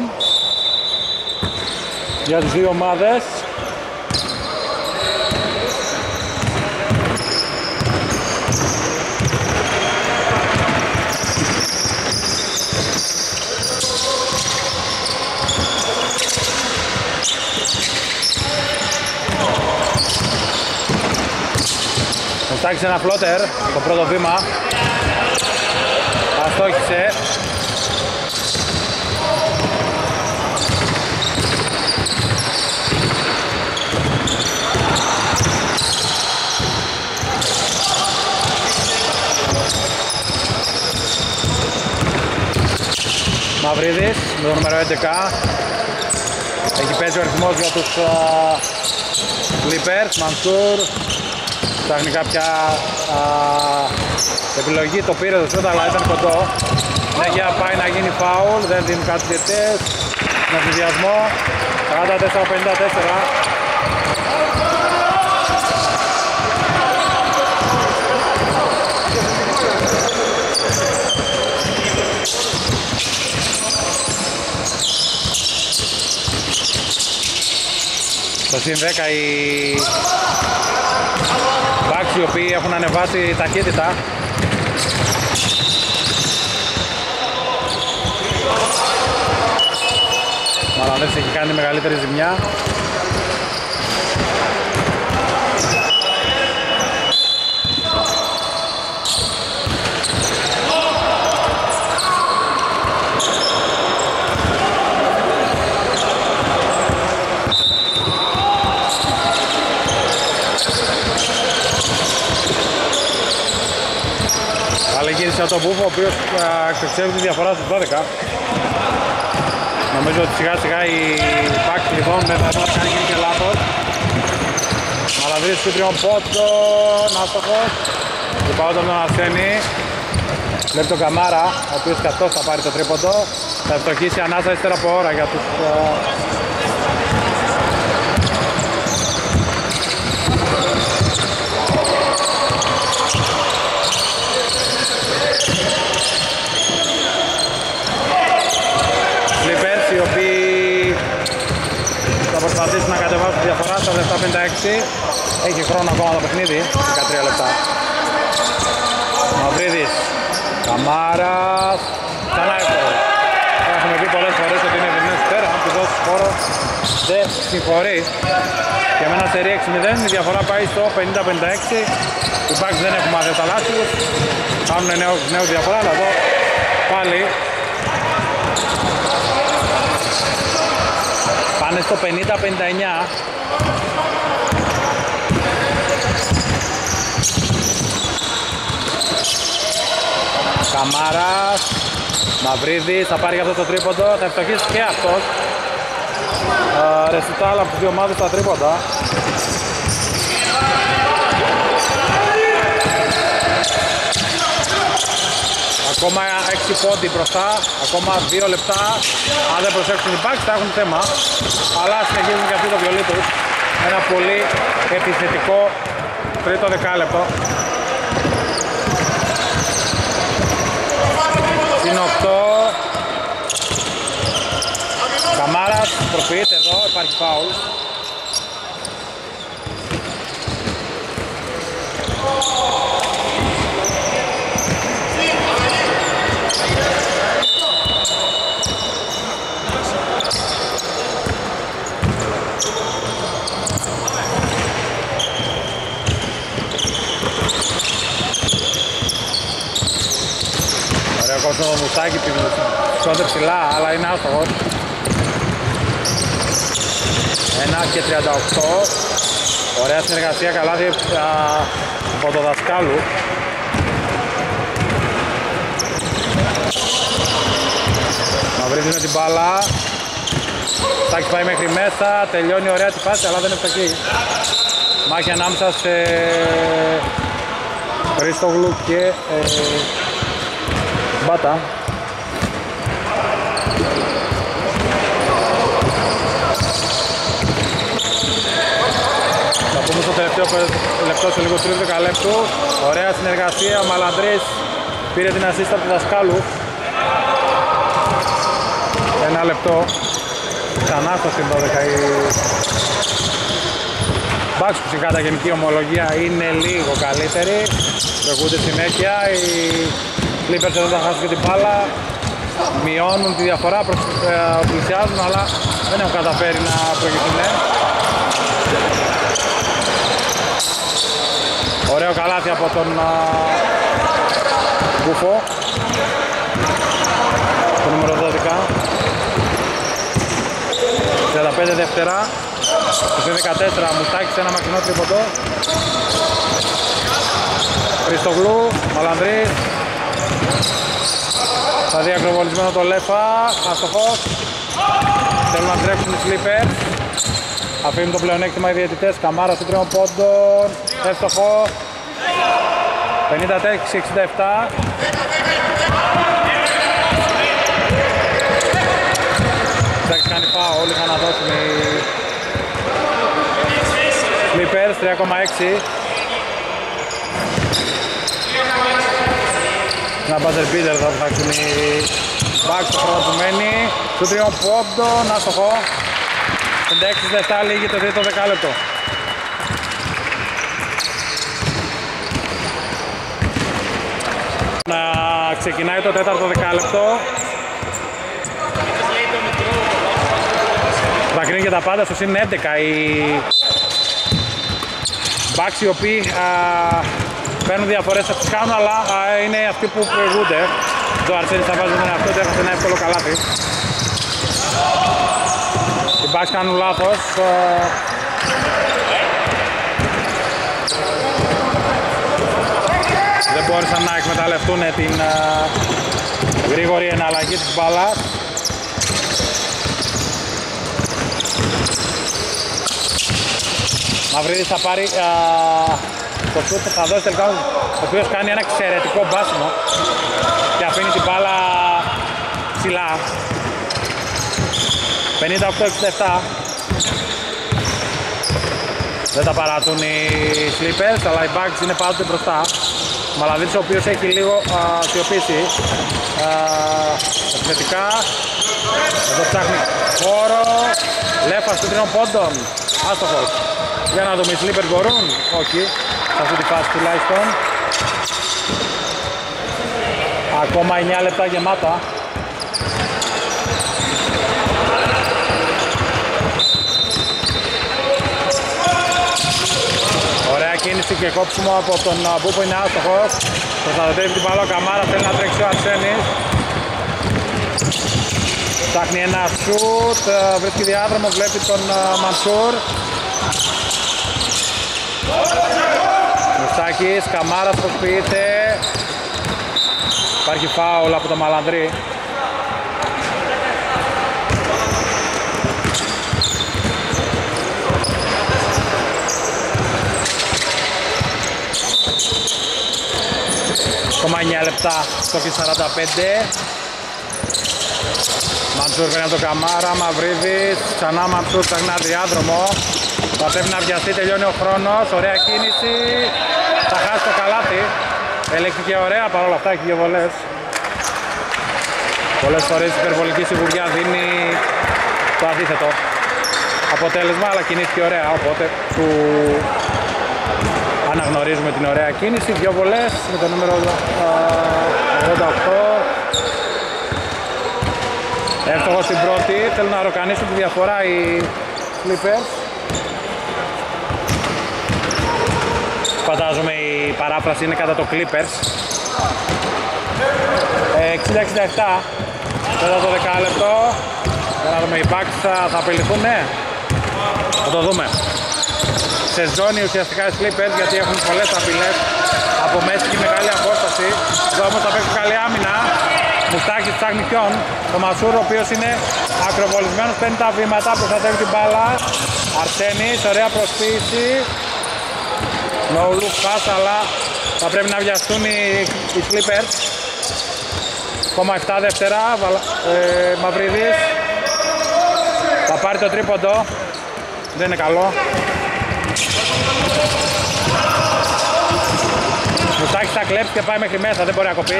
A: για τις δύο ομάδες. Στάξει ένα φλότερ, το πρώτο βήμα. Αστόχησε. Μαυρίδης με το νούμερο 11 έχει παίζει ο αριθμός για τους Clippers, Μανσούρ. Ψάχνει κάποια α, επιλογή, το πήρε το σούτ αλλά ήταν κοντό. Συνέχεια πάει να γίνει φάουλ, δεν δίνουν κάτι διαιτές με συνδυασμό 44-54 Στο συν 10 οι Bucks οι οποίοι έχουν ανεβάσει ταχύτητα Μαλανδές έχει κάνει μεγαλύτερη ζημιά από τον Μπούφο ο οποίος εξεξεύει τη διαφορά στους 12 νομίζω ότι σιγά σιγά η Πάκ λοιπόν με θα κάνει και λάθος. Μαλαδρής του τριών πόντων άστοχος του πάω τον Αρσένη. Βλέπει τον Καμάρα ο οποίος και αυτός θα πάρει το τρίποντο. Θα ευστοχίσει ανάσα ύστερα από ώρα για τους στα 56 έχει χρόνο ακόμα το παιχνίδι 13 λεπτά. Μαυρίδης Καμάρας. Ξανά εύκολο έχουμε πει πολλές φορές ότι είναι ευρωμένος πέρα αν του δώσεις χώρο δεν συγχωρεί. Και με ένα σερί 6-0 η διαφορά πάει στο 50-56 οι Bucks δεν έχουν μάθει τα λάθη τους. Κάνουν νέους, νέους διαφορά αλλά εδώ πάλι πάνε στο 50-59 Καμάρας Μαυρίδης θα πάρει αυτό το τρίποντο, θα ευστοχίσει και αυτός. Ρεσιτάλ από τις δύο ομάδες τα τρίποντα Ακόμα 6 πόντι μπροστά, ακόμα 2 λεπτά. Αν δεν προσέξουν οι Bucks θα έχουν θέμα. Αλλά συνεχίζουν και αυτοί το βιολί τους. Ένα πολύ επιθετικό τρίτο δεκάλεπτο. Συν 8 Καμάρας προφείται εδώ, υπάρχει φάουλ το μουστάκι, σκόνται ψηλά, αλλά είναι άστοχος. 1 και 38. Ωραία συνεργασία, καλά από το δασκάλου. Μαυρίδης με την μπάλα. Τάκης πάει μέχρι μέσα, τελειώνει ωραία τη φάση, αλλά δεν είναι εκεί. Μάχη ανάμεσα σε Χρήστογλου και ε, Μπάτα. Θα πούμε στο τελευταίο λεπτό, σε λίγο 3 δεκαλέπτου. Ωραία συνεργασία, ο Μαλαντρής πήρε την ασίστα του δασκάλου. Ένα λεπτό. Ξανά στο συν 12 η Μπάξ που κατά γενική ομολογία είναι λίγο καλύτερη. Προηγούνται συνέχεια. Οι Clippers εδώ θα χάσουν και την μπάλα. Μειώνουν τη διαφορά, ε, πλησιάζουν αλλά δεν έχουν καταφέρει να προηγηθούν. Ωραίο καλάθι από τον Μπούφο. Το νούμερο 12. 35 δεύτερα. Στο 14 Μουστάκης ένα μακρινό τρίποντο. Χριστογλού, Μαλανδρής. Θα δει ακροβολισμένο το Λέφα, αστοχός. Θέλουν να τρέξουν οι Σλίπερ. Αφήνουν το πλεονέκτημα οι διαιτητές. Καμάρα στο τριών πόντων. Εύστοχος. 56-67. Εντάξει κάνει πάω, όλοι είχαν να δώσουν οι Clippers 3,6 Ένα buzzer beater θα ψάξουν οι Bucks το χρόνο που μένει. Του τριών πόντων, άστοχο 56 λίγη το τρίτο δεκάλεπτο. Να ξεκινάει το τέταρτο δεκάλεπτο. Θα κρίνει και τα πάντα στο συν 11 οι Bucks οι οποίοι παίρνουν διαφορές θα τις κάνουν αλλά α, είναι αυτοί που προηγούνται. Το Αρσένης θα βάζει τον εαυτό του έχασε ένα εύκολο καλάθι. Οι Bucks κάνουν λάθος δεν μπόρεσαν να εκμεταλλευτούν την γρήγορη εναλλαγή της μπάλας. Μαυρίδης θα πάρει α, το σούτ, θα δώσει τελικά ο οποίος κάνει ένα εξαιρετικό μπάσιμο και αφήνει την μπάλα ψηλά. 58-67 δεν τα παρατούν οι Slippers αλλά οι Bugs είναι πάντοτε μπροστά. Μαλαδίτης ο οποίος έχει λίγο σιωπήσει εθνετικά εδώ ψάχνει χώρο Λέφα στο τριών πόντων. Άστοχος. Για να δούμε οι Slippers μπορούν; Όχι σε αυτή τη φάση τουλάχιστον. Ακόμα 9 λεπτά γεμάτα. Ωραία κίνηση και κόψιμο από τον Μπού που είναι άστοχος. Προστατεύει την μπάλα ο Καμάρα θέλει να τρέξει ο Αρσένης. Ψάχνει ένα σουτ, βρίσκει διάδρομο, βλέπει τον Μανσούρ Μουστάκης, Καμάρας προσποιείται Υπάρχει φάουλ από το Μαλανδρή Ακόμα 9 λεπτά στο 45 Μαντσούρ παίρνει από το Καμάρα, Μαυρίδης, ξανά Μαντσούρ ψάχνει ένα διάδρομο. Θα πρέπει να βιαστεί, τελειώνει ο χρόνος, ωραία κίνηση. Θα χάσει το καλάθι. Ελέγχθηκε ωραία, παρόλα αυτά έχει δύο βολές. Πολλές φορές η υπερβολική σιγουριά δίνει το αντίθετο αποτέλεσμα, αλλά κινήθηκε ωραία, οπότε του αναγνωρίζουμε την ωραία κίνηση. Δύο βολές με το νούμερο 88. Εύστοχος στην πρώτη, θέλουν να ροκανίσουν τη διαφορά οι Clippers. Φαντάζομαι η παράφραση είναι κατά το Clippers. 60-67 μετά το δεκάλεπτο. Για να δούμε οι Bucks θα, θα απειληθούν, ναι. Θα το δούμε. Σε ζώνη ουσιαστικά οι Clippers γιατί έχουν πολλές απειλές. Από μέση και μεγάλη απόσταση. Εδώ όμως θα παίξει καλή άμυνα. Μουστάκης ψάχνει ποιον. Το Μασούρ ο οποίος είναι ακροβολισμένος παίρνει τα βήματα, προστατεύει την μπάλα. Αρσένης, ωραία προσποίηση No look pass αλλά θα πρέπει να βιαστούν οι, οι Clippers. Ακόμα 7 δεύτερα, ε, Μαυρίδης. Θα πάρει το τρίποντο. Δεν είναι καλό. Μουστάκης θα κλέψει και πάει μέχρι μέσα, δεν μπορεί να κοπεί.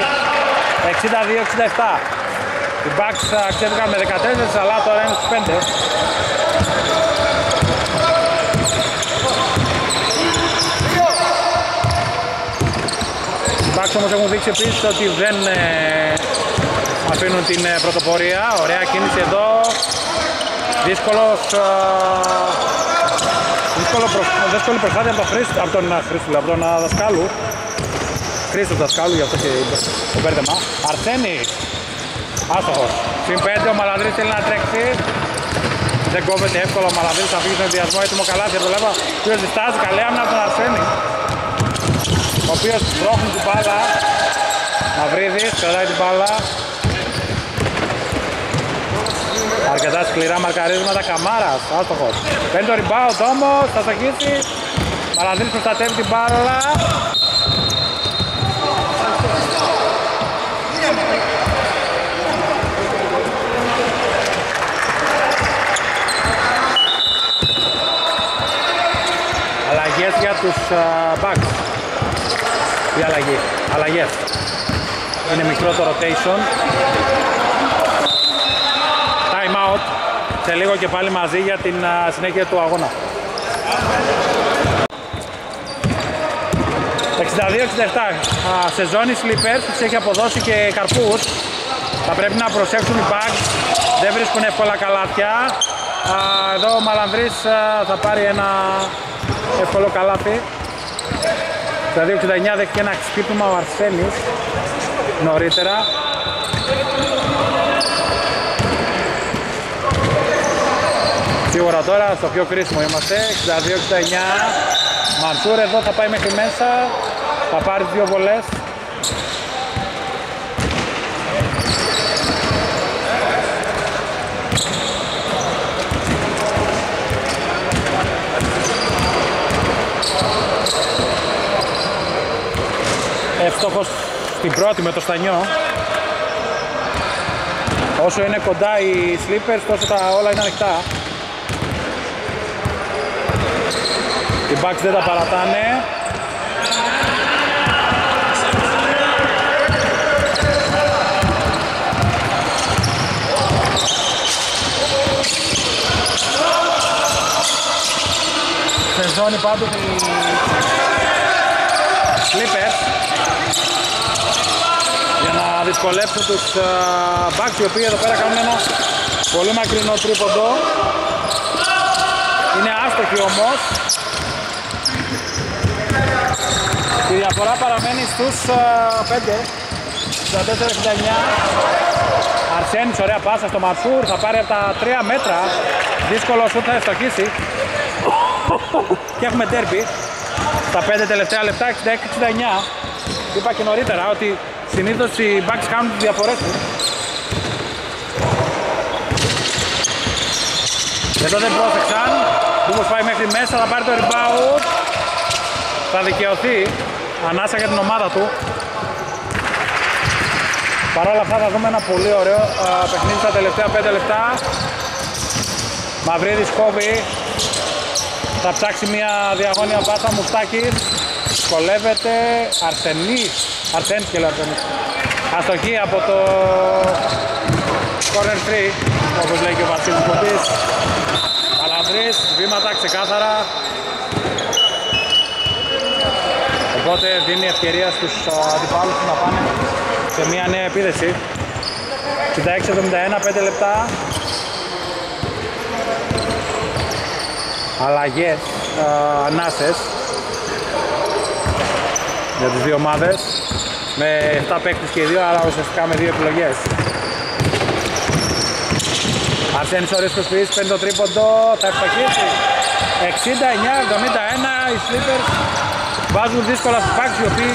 A: 62-67 Οι Bucks ξέφυγαν με 14 αλλά τώρα είναι στους 5 Bucks όμως έχουν δείξει επίσης ότι δεν ε, αφήνουν την ε, πρωτοπορία Ωραία κίνηση εδώ Δύσκολος δύσκολο, προσ... δύσκολη προσπάθεια από τον Χρήστο, από τον Χρήστο, από τον Δασκάλου. Χρήστος Δασκάλου, γι' αυτό και το μπέρδεμα. Αρσένη, άστοχος. Συν 5, ο Μαλανδρής θέλει να τρέξει. Δεν κόβεται εύκολα ο Μαλανδρής, θα φύγει στον ενδιασμό, έτοιμο καλά, δεν το λέω. Ο οποίος διστάζει, καλή άμυνα από τον Αρσένη. Ο οποίος πρόχνει την μπάλα. Μαυρίδης, κρατάει την μπάλα. Αρκετά σκληρά μαρκαρίσματα Καμάρας, άστοχος. Παίρνει το rebound όμως, θα στοχίσει. Μαλανδρής προστατεύει την μπάλα. Αλλαγές για τους uh, Bucks. Τι αλλαγή, αλλαγές. Είναι μικρό το rotation. σε λίγο και πάλι μαζί για την συνέχεια του αγώνα. 62-67 σε ζώνη Slippers τους έχει αποδώσει και καρπούς θα πρέπει να προσέξουν οι Bugs δεν βρίσκουν εύκολα καλάθια. Εδώ ο Μαλανδρής θα πάρει ένα εύκολο καλάθι 62-69 δέχτηκε ένα ξύπνημα ο Αρσένης νωρίτερα. Σίγουρα τώρα στο πιο κρίσιμο είμαστε. 62-69 Μανσούρ εδώ θα πάει μέχρι μέσα. Θα πάρει δύο βολές Εύστοχος. Στην πρώτη με το στανιό. Όσο είναι κοντά οι sleepers τόσο τα όλα είναι ανοιχτά. Οι Bucks δεν τα παρατάνε. Σε ζώνη πάντως οι Clippers για να δυσκολέψουν τους Bucks οι οποίοι εδώ πέρα κάνουν ένα πολύ μακρινό τρίποντο είναι άστοχοι όμως Η διαφορά παραμένει στους 5. 64-69. Αρσένης, ωραία πάσα στο Μαρσούρ, θα πάρει από τα 3 μέτρα. Δύσκολο σου θα ευστοχίσει. και έχουμε τέρπι. Στα 5 τελευταία λεπτά, 66-69. Είπα και νωρίτερα ότι συνήθως οι backs κάνουν τις διαφορές τους. Εδώ δεν πρόσεξαν. Δούμος πάει μέχρι μέσα, θα πάρει το rebound. Θα δικαιωθεί ανάσα για την ομάδα του. Παρ' όλα αυτά θα δούμε ένα πολύ ωραίο α, παιχνίδι στα τελευταία 5 λεπτά. Μαυρίδης κόβει. Θα ψάξει μια διαγώνια πάσα Μουστάκης. Σκολεύεται. Αρσενής. Αρσένης και λέω Αρσενής. Αστοχή από το corner 3 όπως λέει και ο Βασίλης Κομπής. Αλανδρής, βήματα ξεκάθαρα Οπότε δίνει ευκαιρία στους αντιπάλους να πάνε σε μια νέα επίδεση. 66-71, 5 λεπτά. Αλλαγές, ανάσες για τις δύο ομάδες. με 7 παίκτες και 2, αλλά ουσιαστικά με 2 επιλογές. Αρσένης ο Ρίσκος Πης, παίρνει το τρίποντο, θα ευστοχίσει. 69-71 οι Slippers βάζουν δύσκολα στους Bucks οι οποίοι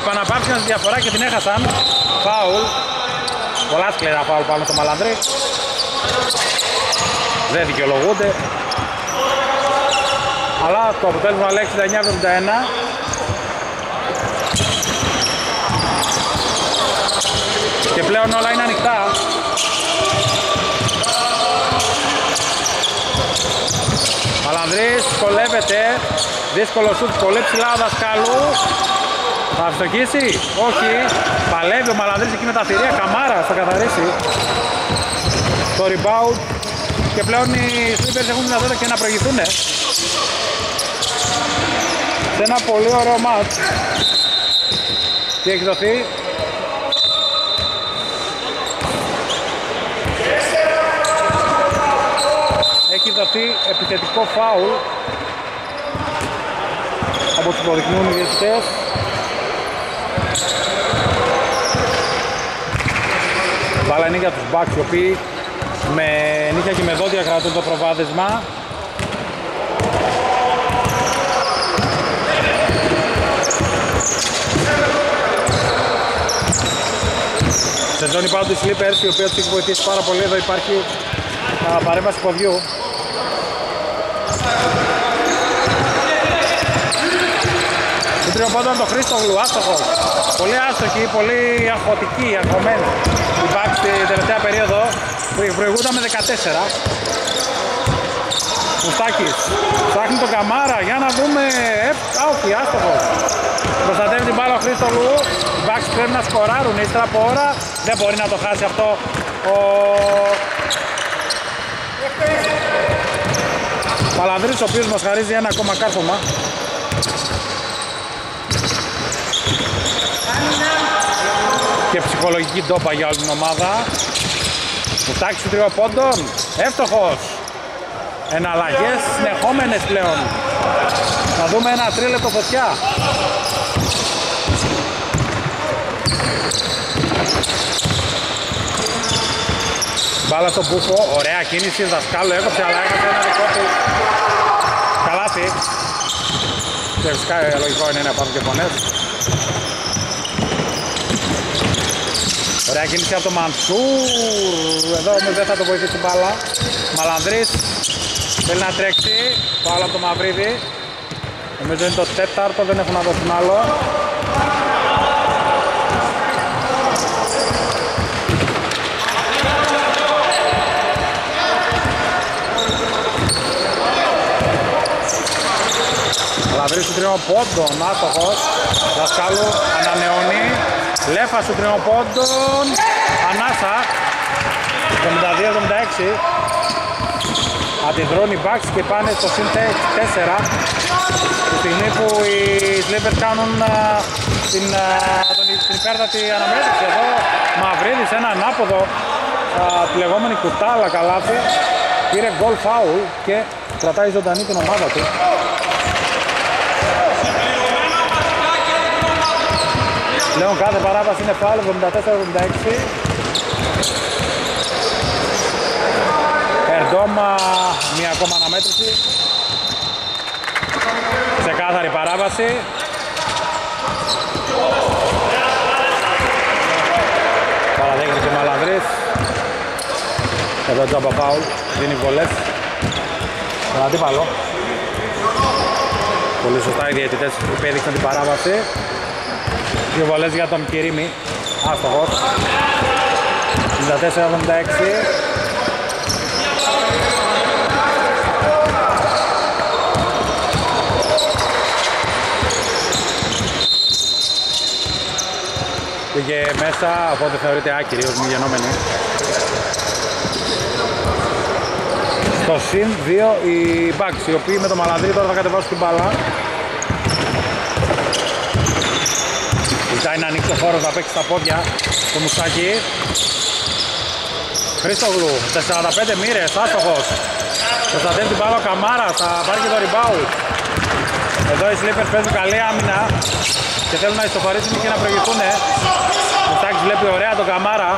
A: επαναπάρξαν τη διαφορά και την έχασαν. Φάουλ. Πολλά σκληρά φάουλ πάνω στο Μαλανδρή. Δεν δικαιολογούνται. Αλλά το αποτέλεσμα λέει 69-71. Και πλέον όλα είναι ανοιχτά. Μαλανδρής κολεύεται. Δύσκολο σουτ, πολύ ψηλά ο Δασκάλου. Θα αυτοκίσει, όχι. Παλεύει ο Μαλανδρής εκεί με τα θηρία. Καμάρα θα καθαρίσει. Το rebound. Και πλέον οι Slippers έχουν δυνατότητα και να προηγηθούν. Σε ένα πολύ ωραίο μάτς. Τι έχει δοθεί; Έχει δοθεί επιθετικό φάουλ από τους υποδεικνύουν οι διαιτητές. Μπάλα είναι για τους Bucks οι οποίοι με νύχια και με δόντια κρατούν το προβάδισμα. Σε ζώνη πάντως οι Slippers η οποία τους έχει βοηθήσει πάρα πολύ. Εδώ υπάρχει παρέμβαση ποδιού. Στην τριοπόντων το Χρήστογλου, άστοχος. Πολύ άστοχη, πολύ αγχωτική, αγχωμένη. Η Bucks στην τελευταία περίοδο που προηγούνταν με 14. Μουστάκης, ψάχνει τον Καμάρα για να δούμε, ε, α, όχι, άστοχος. Προστατεύει την μπάλα ο Χρήστογλου, οι Bucks πρέπει να σκοράρουν ύστερα από ώρα, δεν μπορεί να το χάσει αυτό ο Παλανδρής ο οποίος μας χαρίζει ένα ακόμα κάρφωμα και ψυχολογική ντόπα για όλη την ομάδα. Μουτάκης του τριών πόντων, εύστοχος. Εναλλαγές συνεχόμενες πλέον. Θα δούμε ένα τρίλεπτο φωτιά. Μπάλα στον Μπούφο, ωραία κίνηση, δασκάλο έκοψε αλλά έκοψε ένα δικό του καλάθι. Και φυσικά λογικό είναι να υπάρχουν και φωνές. Ωραία κίνηση από το Μανσούρ. Εδώ όμως δεν θα το βοηθήσει μπάλα. Μαλανδρής θέλει να τρέξει. Πάλα από το Μαυρίδη. Νομίζω είναι το τέταρτο, δεν έχουν να δώσουν άλλο. Μαυρίδη του τριών πόντων, άτοχος. Δασκάλου ανανεώνει. Λέφα του τριών πόντων. Ανάσα. 72-76. Αντιδρώνει οι Bucks και πάνε στο συν 4. Τη στιγμή που οι Slippers κάνουν την, την υπέρτατη αναμέτρηση εδώ. Μαυρίδης ένα ανάποδο τη λεγόμενη κουτάλα καλάθι. Πήρε γκολ φάουλ και κρατάει ζωντανή την ομάδα του. Πλέον κάθε παράβαση είναι φάουλ 74-76. Ερντόμα μία ακόμα αναμέτρηση. Ξεκάθαρη παράβαση. Παραδέχεται και Μαλανδρής. Εδώ τζάμπα φάουλ, δίνει βολές. Τον αντίπαλο. Πολύ σωστά οι διαιτητές υπέδειξαν την παράβαση. Δύο βολές για τον Κυρίμη. Άστοχος. 64-76. Πήγε μέσα, οπότε θεωρείται άκυρη ως μη γενόμενη. Στο συν 2 οι Bucks, οι οποίοι με το Μαλανδρή τώρα θα κατεβάσουν την μπάλα. Ζητάει να ανοίξει ο χώρος να παίξει στα πόδια το Μουστάκι. Χρήστογλου, 45 μοίρες, άστοχος. Προστατεύει την μπάλα ο Καμάρας, θα πάρει και το rebound. Εδώ οι Slippers παίζουν καλή άμυνα και θέλουν να ισοφαρίσουν και να προηγηθούν. Μουστάκης βλέπει ωραία τον Καμάρα.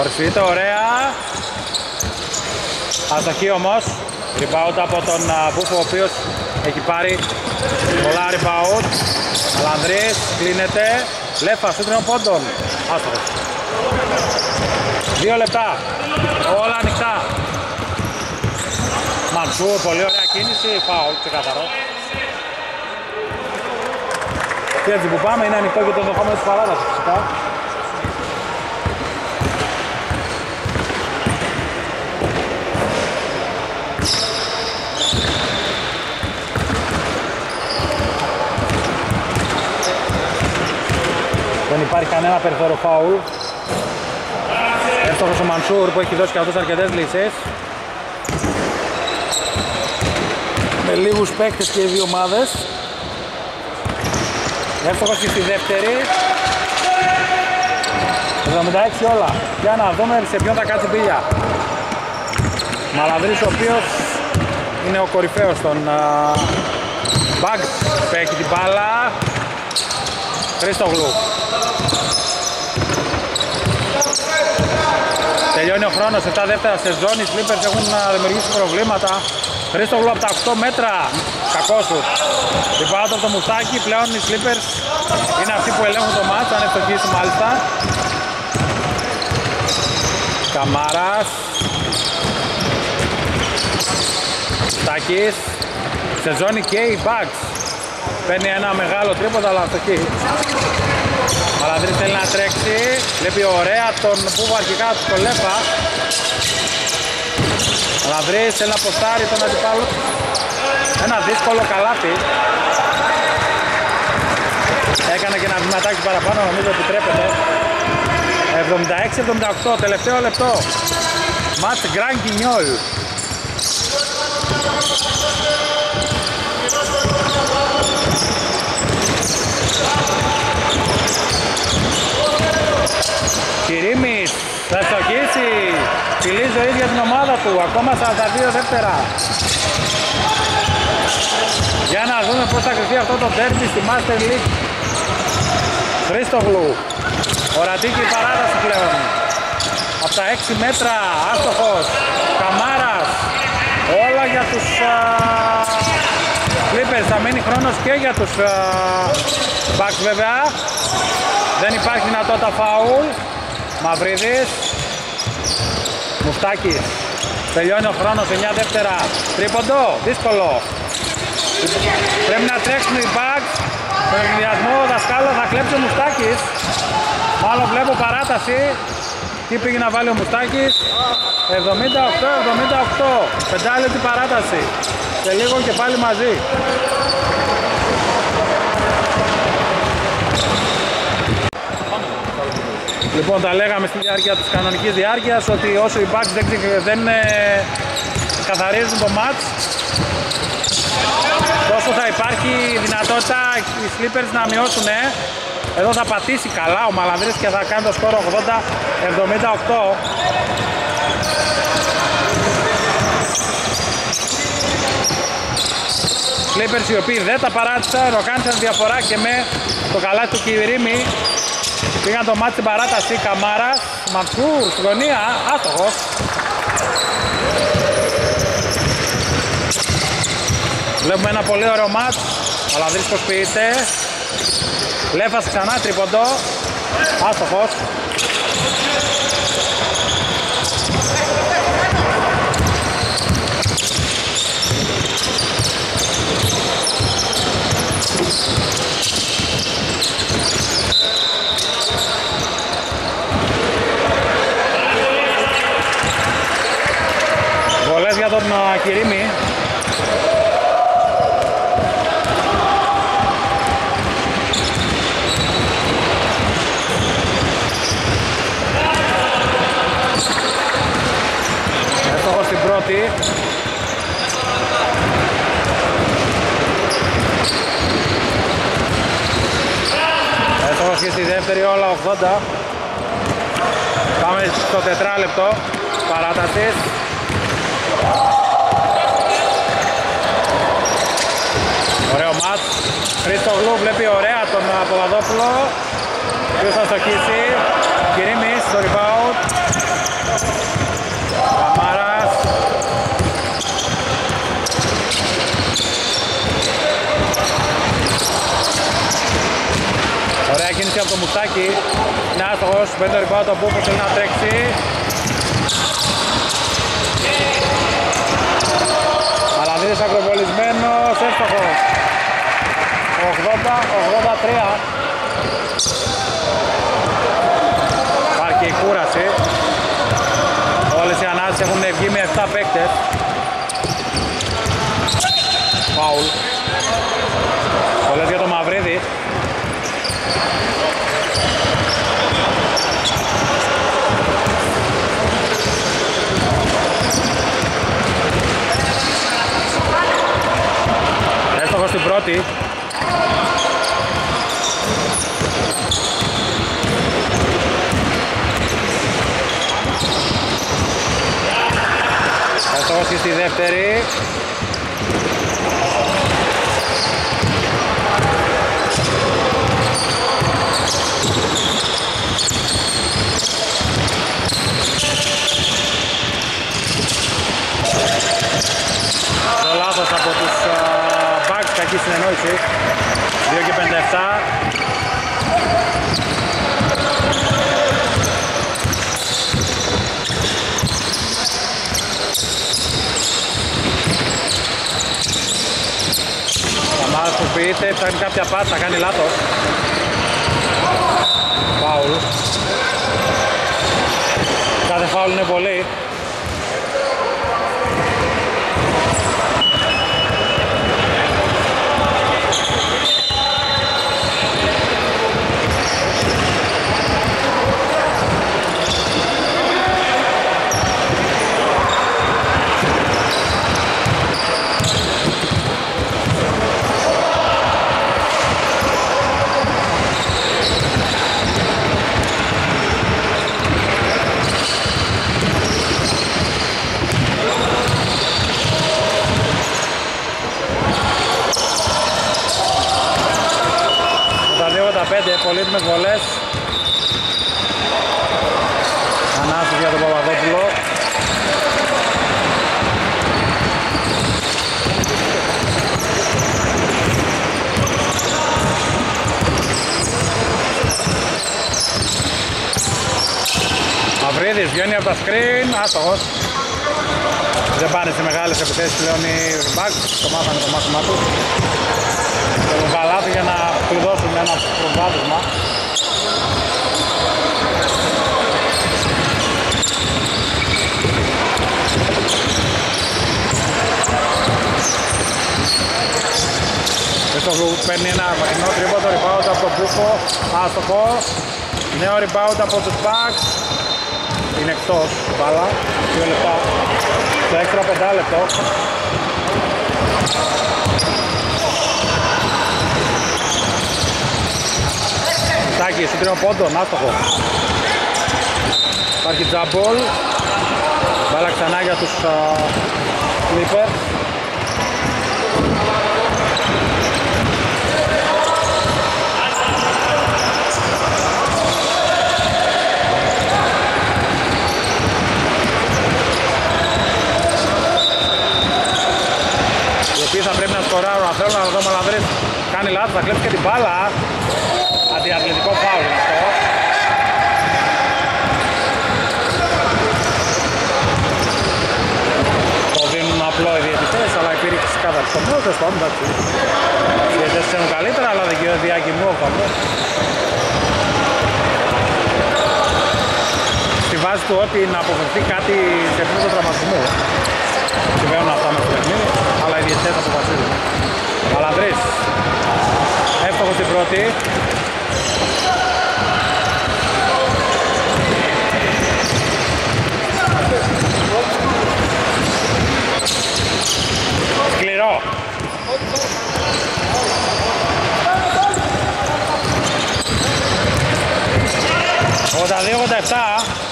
A: Ορφείται ωραία. Αστοχή όμως. Rebound από τον Μπούφο ο οποίος έχει πάρει πολλά rebound. Αλανδρής κλείνεται. Λέφα σύντριμο πόντων. Άστοχος. Δύο λεπτά. Όλα ανοιχτά. Μανσούρ, πολύ ωραία κίνηση. Φάουλ, ξεκαθαρό. Και έτσι που πάμε είναι ανοιχτό και το ενδεχόμενο της παράδοσης φυσικά. Υπάρχει κανένα περιθώριο φάουλ. Εύστοχος ο Μανσούρ που έχει δώσει και αυτός αρκετές λύσεις. Με λίγους παίκτες και οι δύο ομάδες. Εύστοχος και στη δεύτερη. 76 όλα. Για να δούμε σε ποιον θα κάτσει μπίλια. Μαλαδρής ο οποίος είναι ο κορυφαίος των Μπαγκ που έχει την μπάλα. Χρήστογλου. Τελειώνει ο χρόνος, 7 δεύτερα σεζόν, οι Clippers έχουν να δημιουργήσει προβλήματα. Χρήστογλου από τα 8 μέτρα, κακός σου. Λιπάω από το μουστάκι, πλέον οι Clippers είναι αυτοί που ελέγχουν το μάτς, αν ευτοχίσει μάλιστα. Καμάρας. Στάκης. Σεζόνι και οι Bucks. Παίρνει ένα μεγάλο τρίποντα αλλά αυτοχή. Μαλανδρής θέλει να τρέξει. Βλέπει ωραία τον Πούβο αρχικά στο Λέφα. Μαλανδρής θέλει να ποστάρει τον αντιπάλο. Ένα δύσκολο καλάθι. Έκανε και ένα βηματάκι παραπάνω, νομίζω επιτρέπεται. 76-78, τελευταίο λεπτό. Μάτς Γκραν Κινιόλ. Κυρίμης θα στοχίσει. Φιλή ζωή για την ομάδα του. Ακόμα 42 δεύτερα. Για να δούμε πώς θα κρυφτεί αυτό το τέρμι στη Master League. Χρήστογλου. Ορατική παράταση πλέον. Από τα 6 μέτρα. Άστοχος. Καμάρας. Όλα για τους Clippers. Θα μείνει χρόνος και για τους Bucks βέβαια. Δεν υπάρχει δυνατότητα φάουλ. Μαυρίδης. Μουφτάκης. Τελειώνει ο χρόνος 9 δεύτερα. Τρίποντο. Δύσκολο. Πρέπει να τρέξουν οι Bucks. Στον ενδιασμό ο δασκάλο θα κλέψει ο Μουστάκης. Μάλλον βλέπω παράταση. Τι πήγε να βάλει ο Μουστάκης. 78-78. Πεντάλεπτη παράταση. Σε λίγο και πάλι μαζί. Λοιπόν, τα λέγαμε στη διάρκεια της κανονικής διάρκειας ότι όσο οι Bucks δεν, δεν ε, καθαρίζουν το match τόσο θα υπάρχει δυνατότητα οι Slippers να μειώσουν εδώ θα πατήσει καλά ο Μαλανδρής και θα κάνει το σκόρο 80-78 Clippers οι οποίοι δεν τα παράτησαν, ροκάνησαν διαφορά και με το καλάθι του Κιβρίμη Πήγαν το μάτι στην παράταση Καμάρας, Μανσούρ στη γωνία, άστοχος. Βλέπουμε ένα πολύ ωραίο μάτς, ο Λανδρής προσποιείται. Λέφας ξανά τρίποντο, άστοχος. Για τον Κυρίμη. Εύστοχος στην πρώτη. Εύστοχος και στη δεύτερη όλα 80. Πάμε στο τετράλεπτο παράτασης. Ωραίο μάτς. Χρήστογλου βλέπει ωραία τον Παπαδόπουλο. Ποιος θα στοχίσει. Κυρίμης στο rebound. Καμάρας. Ωραία κίνηση από το Μουστάκι. Είναι άστοχος. Παίρνει το rebound από που θέλει να τρέξει. Αλανδίδης ακροβολισμένος. Έστοχος. 80-83. Υπάρχει η κούραση. Όλες οι ανάσεις έχουν βγει με 7 παίκτες. Φάουλ. Πολλές για το Μαυρίδη. Έστοχος στην πρώτη. Έστοχος και στη δεύτερη. Το λάθος από τους Bucks, κακή συνεννόηση. 2 και 57. Καμάρας που πείτε, ψάχνει κάποια πάτσα, κάνει λάθος. Φάουλ. Κάθε φάουλ είναι πολύ. Τα 2-85, πολύτιμες βολές. Ανάσης για τον Παπαδόπουλο. Μαυρίδης βγαίνει από τα screen, άστοχος. Δεν πάνε σε μεγάλες επιθέσεις πλέον οι Bucks, το μάθανε το μάθημά τους. Το καλάθι για να κλειδώσουν ένα προβάδισμα. Χριστόφλου παίρνει ένα μακρινό τρίποντο, rebound από τον Μπούκο, άστοχο. Νέο rebound από τους Bucks. Είναι εκτός μπάλα, 2 λεπτά. Το έξτρα 5 λεπτό. Τάκη, σύντριμο πόντο, άστοχο. Υπάρχει τζαμπόλ. Μπάλα ξανά για τους uh, Clippers. Οι οποίοι θα πρέπει να σκοράρουν, αν θέλουν να δω Μαλανδρής κάνει λάθος, θα κλέψει και την μπάλα. Αντιαθλητικό φάουλ είναι αυτό. Το δίνουν απλό οι διαιτητές, αλλά υπήρξε κάτω στο μέσο, τέλος πάντων, εντάξει. Οι διαιτητές ξέρουν καλύτερα, αλλά δεν διακοιμώ αυτό. Στη βάση του ότι να αποφευθεί κάτι σε επίπεδο τραυματισμού. Συμβαίνουν αυτά με το παιχνίδι, αλλά οι διαιτητές αποφασίζουν. Μαλανδρής, εύστοχος στην πρώτη, Σκληρό.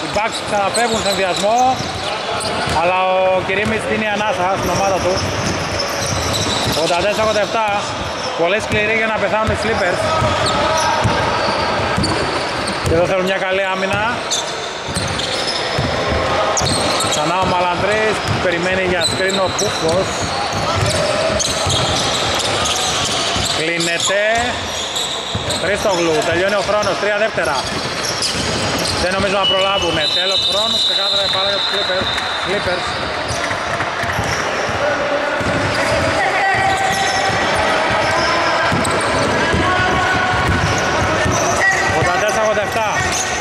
A: οι Bucks ξαναφεύγουν σε ενδιασμό αλλά ο Κυρίμης δίνει ανάσα στην ομάδα του 84-87 Πολύ σκληροί για να πεθάνουν οι Slippers. Και εδώ θέλουν μια καλή άμυνα. Ξανά ο Μαλαντρής περιμένει για σκρίνο Πούφος. Κλείνεται. Χρήστογλου, τελειώνει ο χρόνος, τρία δεύτερα. Δεν νομίζω να προλάβουν. Τέλος χρόνου, ξεκάθαρα η μπάλα για τους Clippers. Clippers.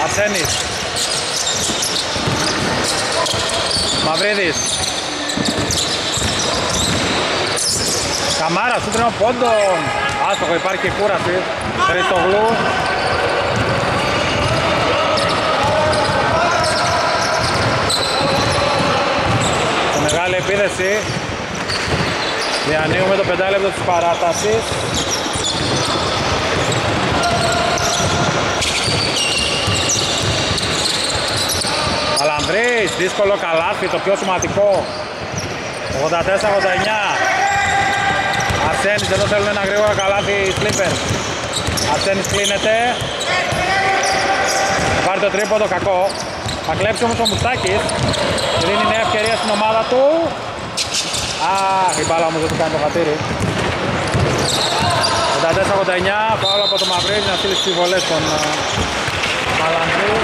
A: Αρσένης Μαυρίδης. Καμάρα, σούτρινο πόντον Άστοχο, υπάρχει και κούραση. Χριστογλού Μεγάλη επίδεση. Διανοίγουμε το πεντάλεπτο της παράτασης Αλανδρής, δύσκολο καλάθι, το πιο σημαντικό. 84-89 Αρσένης, εδώ θέλουν ένα γρήγορο καλάθι Σλίπερ Αρσένης κλείνεται. Πάρει το τρίποδο, κακό. Θα κλέψει όμως ο Μουστάκης. Δίνει νέα ευκαιρία στην ομάδα του. Αχ, η μπάλα όμως δεν του κάνει το χατήρι. 84-89, πάω από το Μαυρίδη να στείλει στις βολές των Μαλανδρού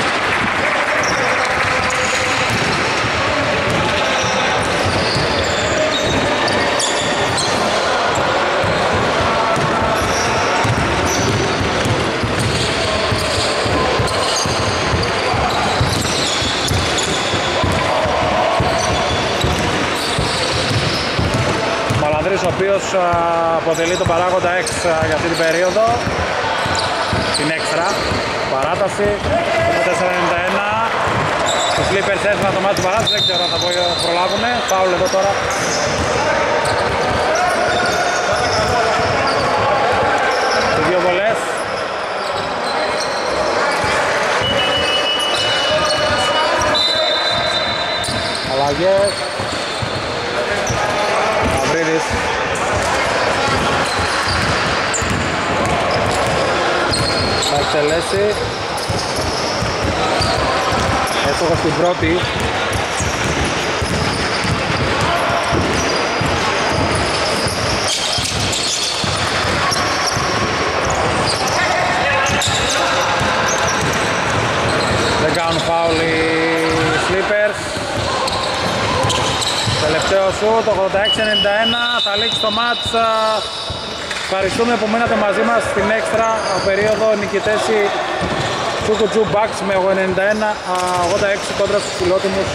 A: ο οποίος αποτελεί τον παράγοντα X για αυτή την περίοδο. Την έξτρα. Παράταση. Το 491 το Clippers έρθουν να το μάθει παράταση δεν ξέρω αν θα προλάβουν φάουλ εδώ τώρα. Και δύο βολές. Αλλαγές Μαυρίδης θα εκτελέσει. Έστοχο στην πρώτη. Δεν κάνουν φάουλ οι Slippers. Τελευταίο σου το 86-91 θα λήξει το μάτς Ευχαριστούμε που μείνατε μαζί μας στην έξτρα περίοδο νικητές οι Τσούκουτζου Μπαξ με 91-86 κόντρα στους φιλότιμους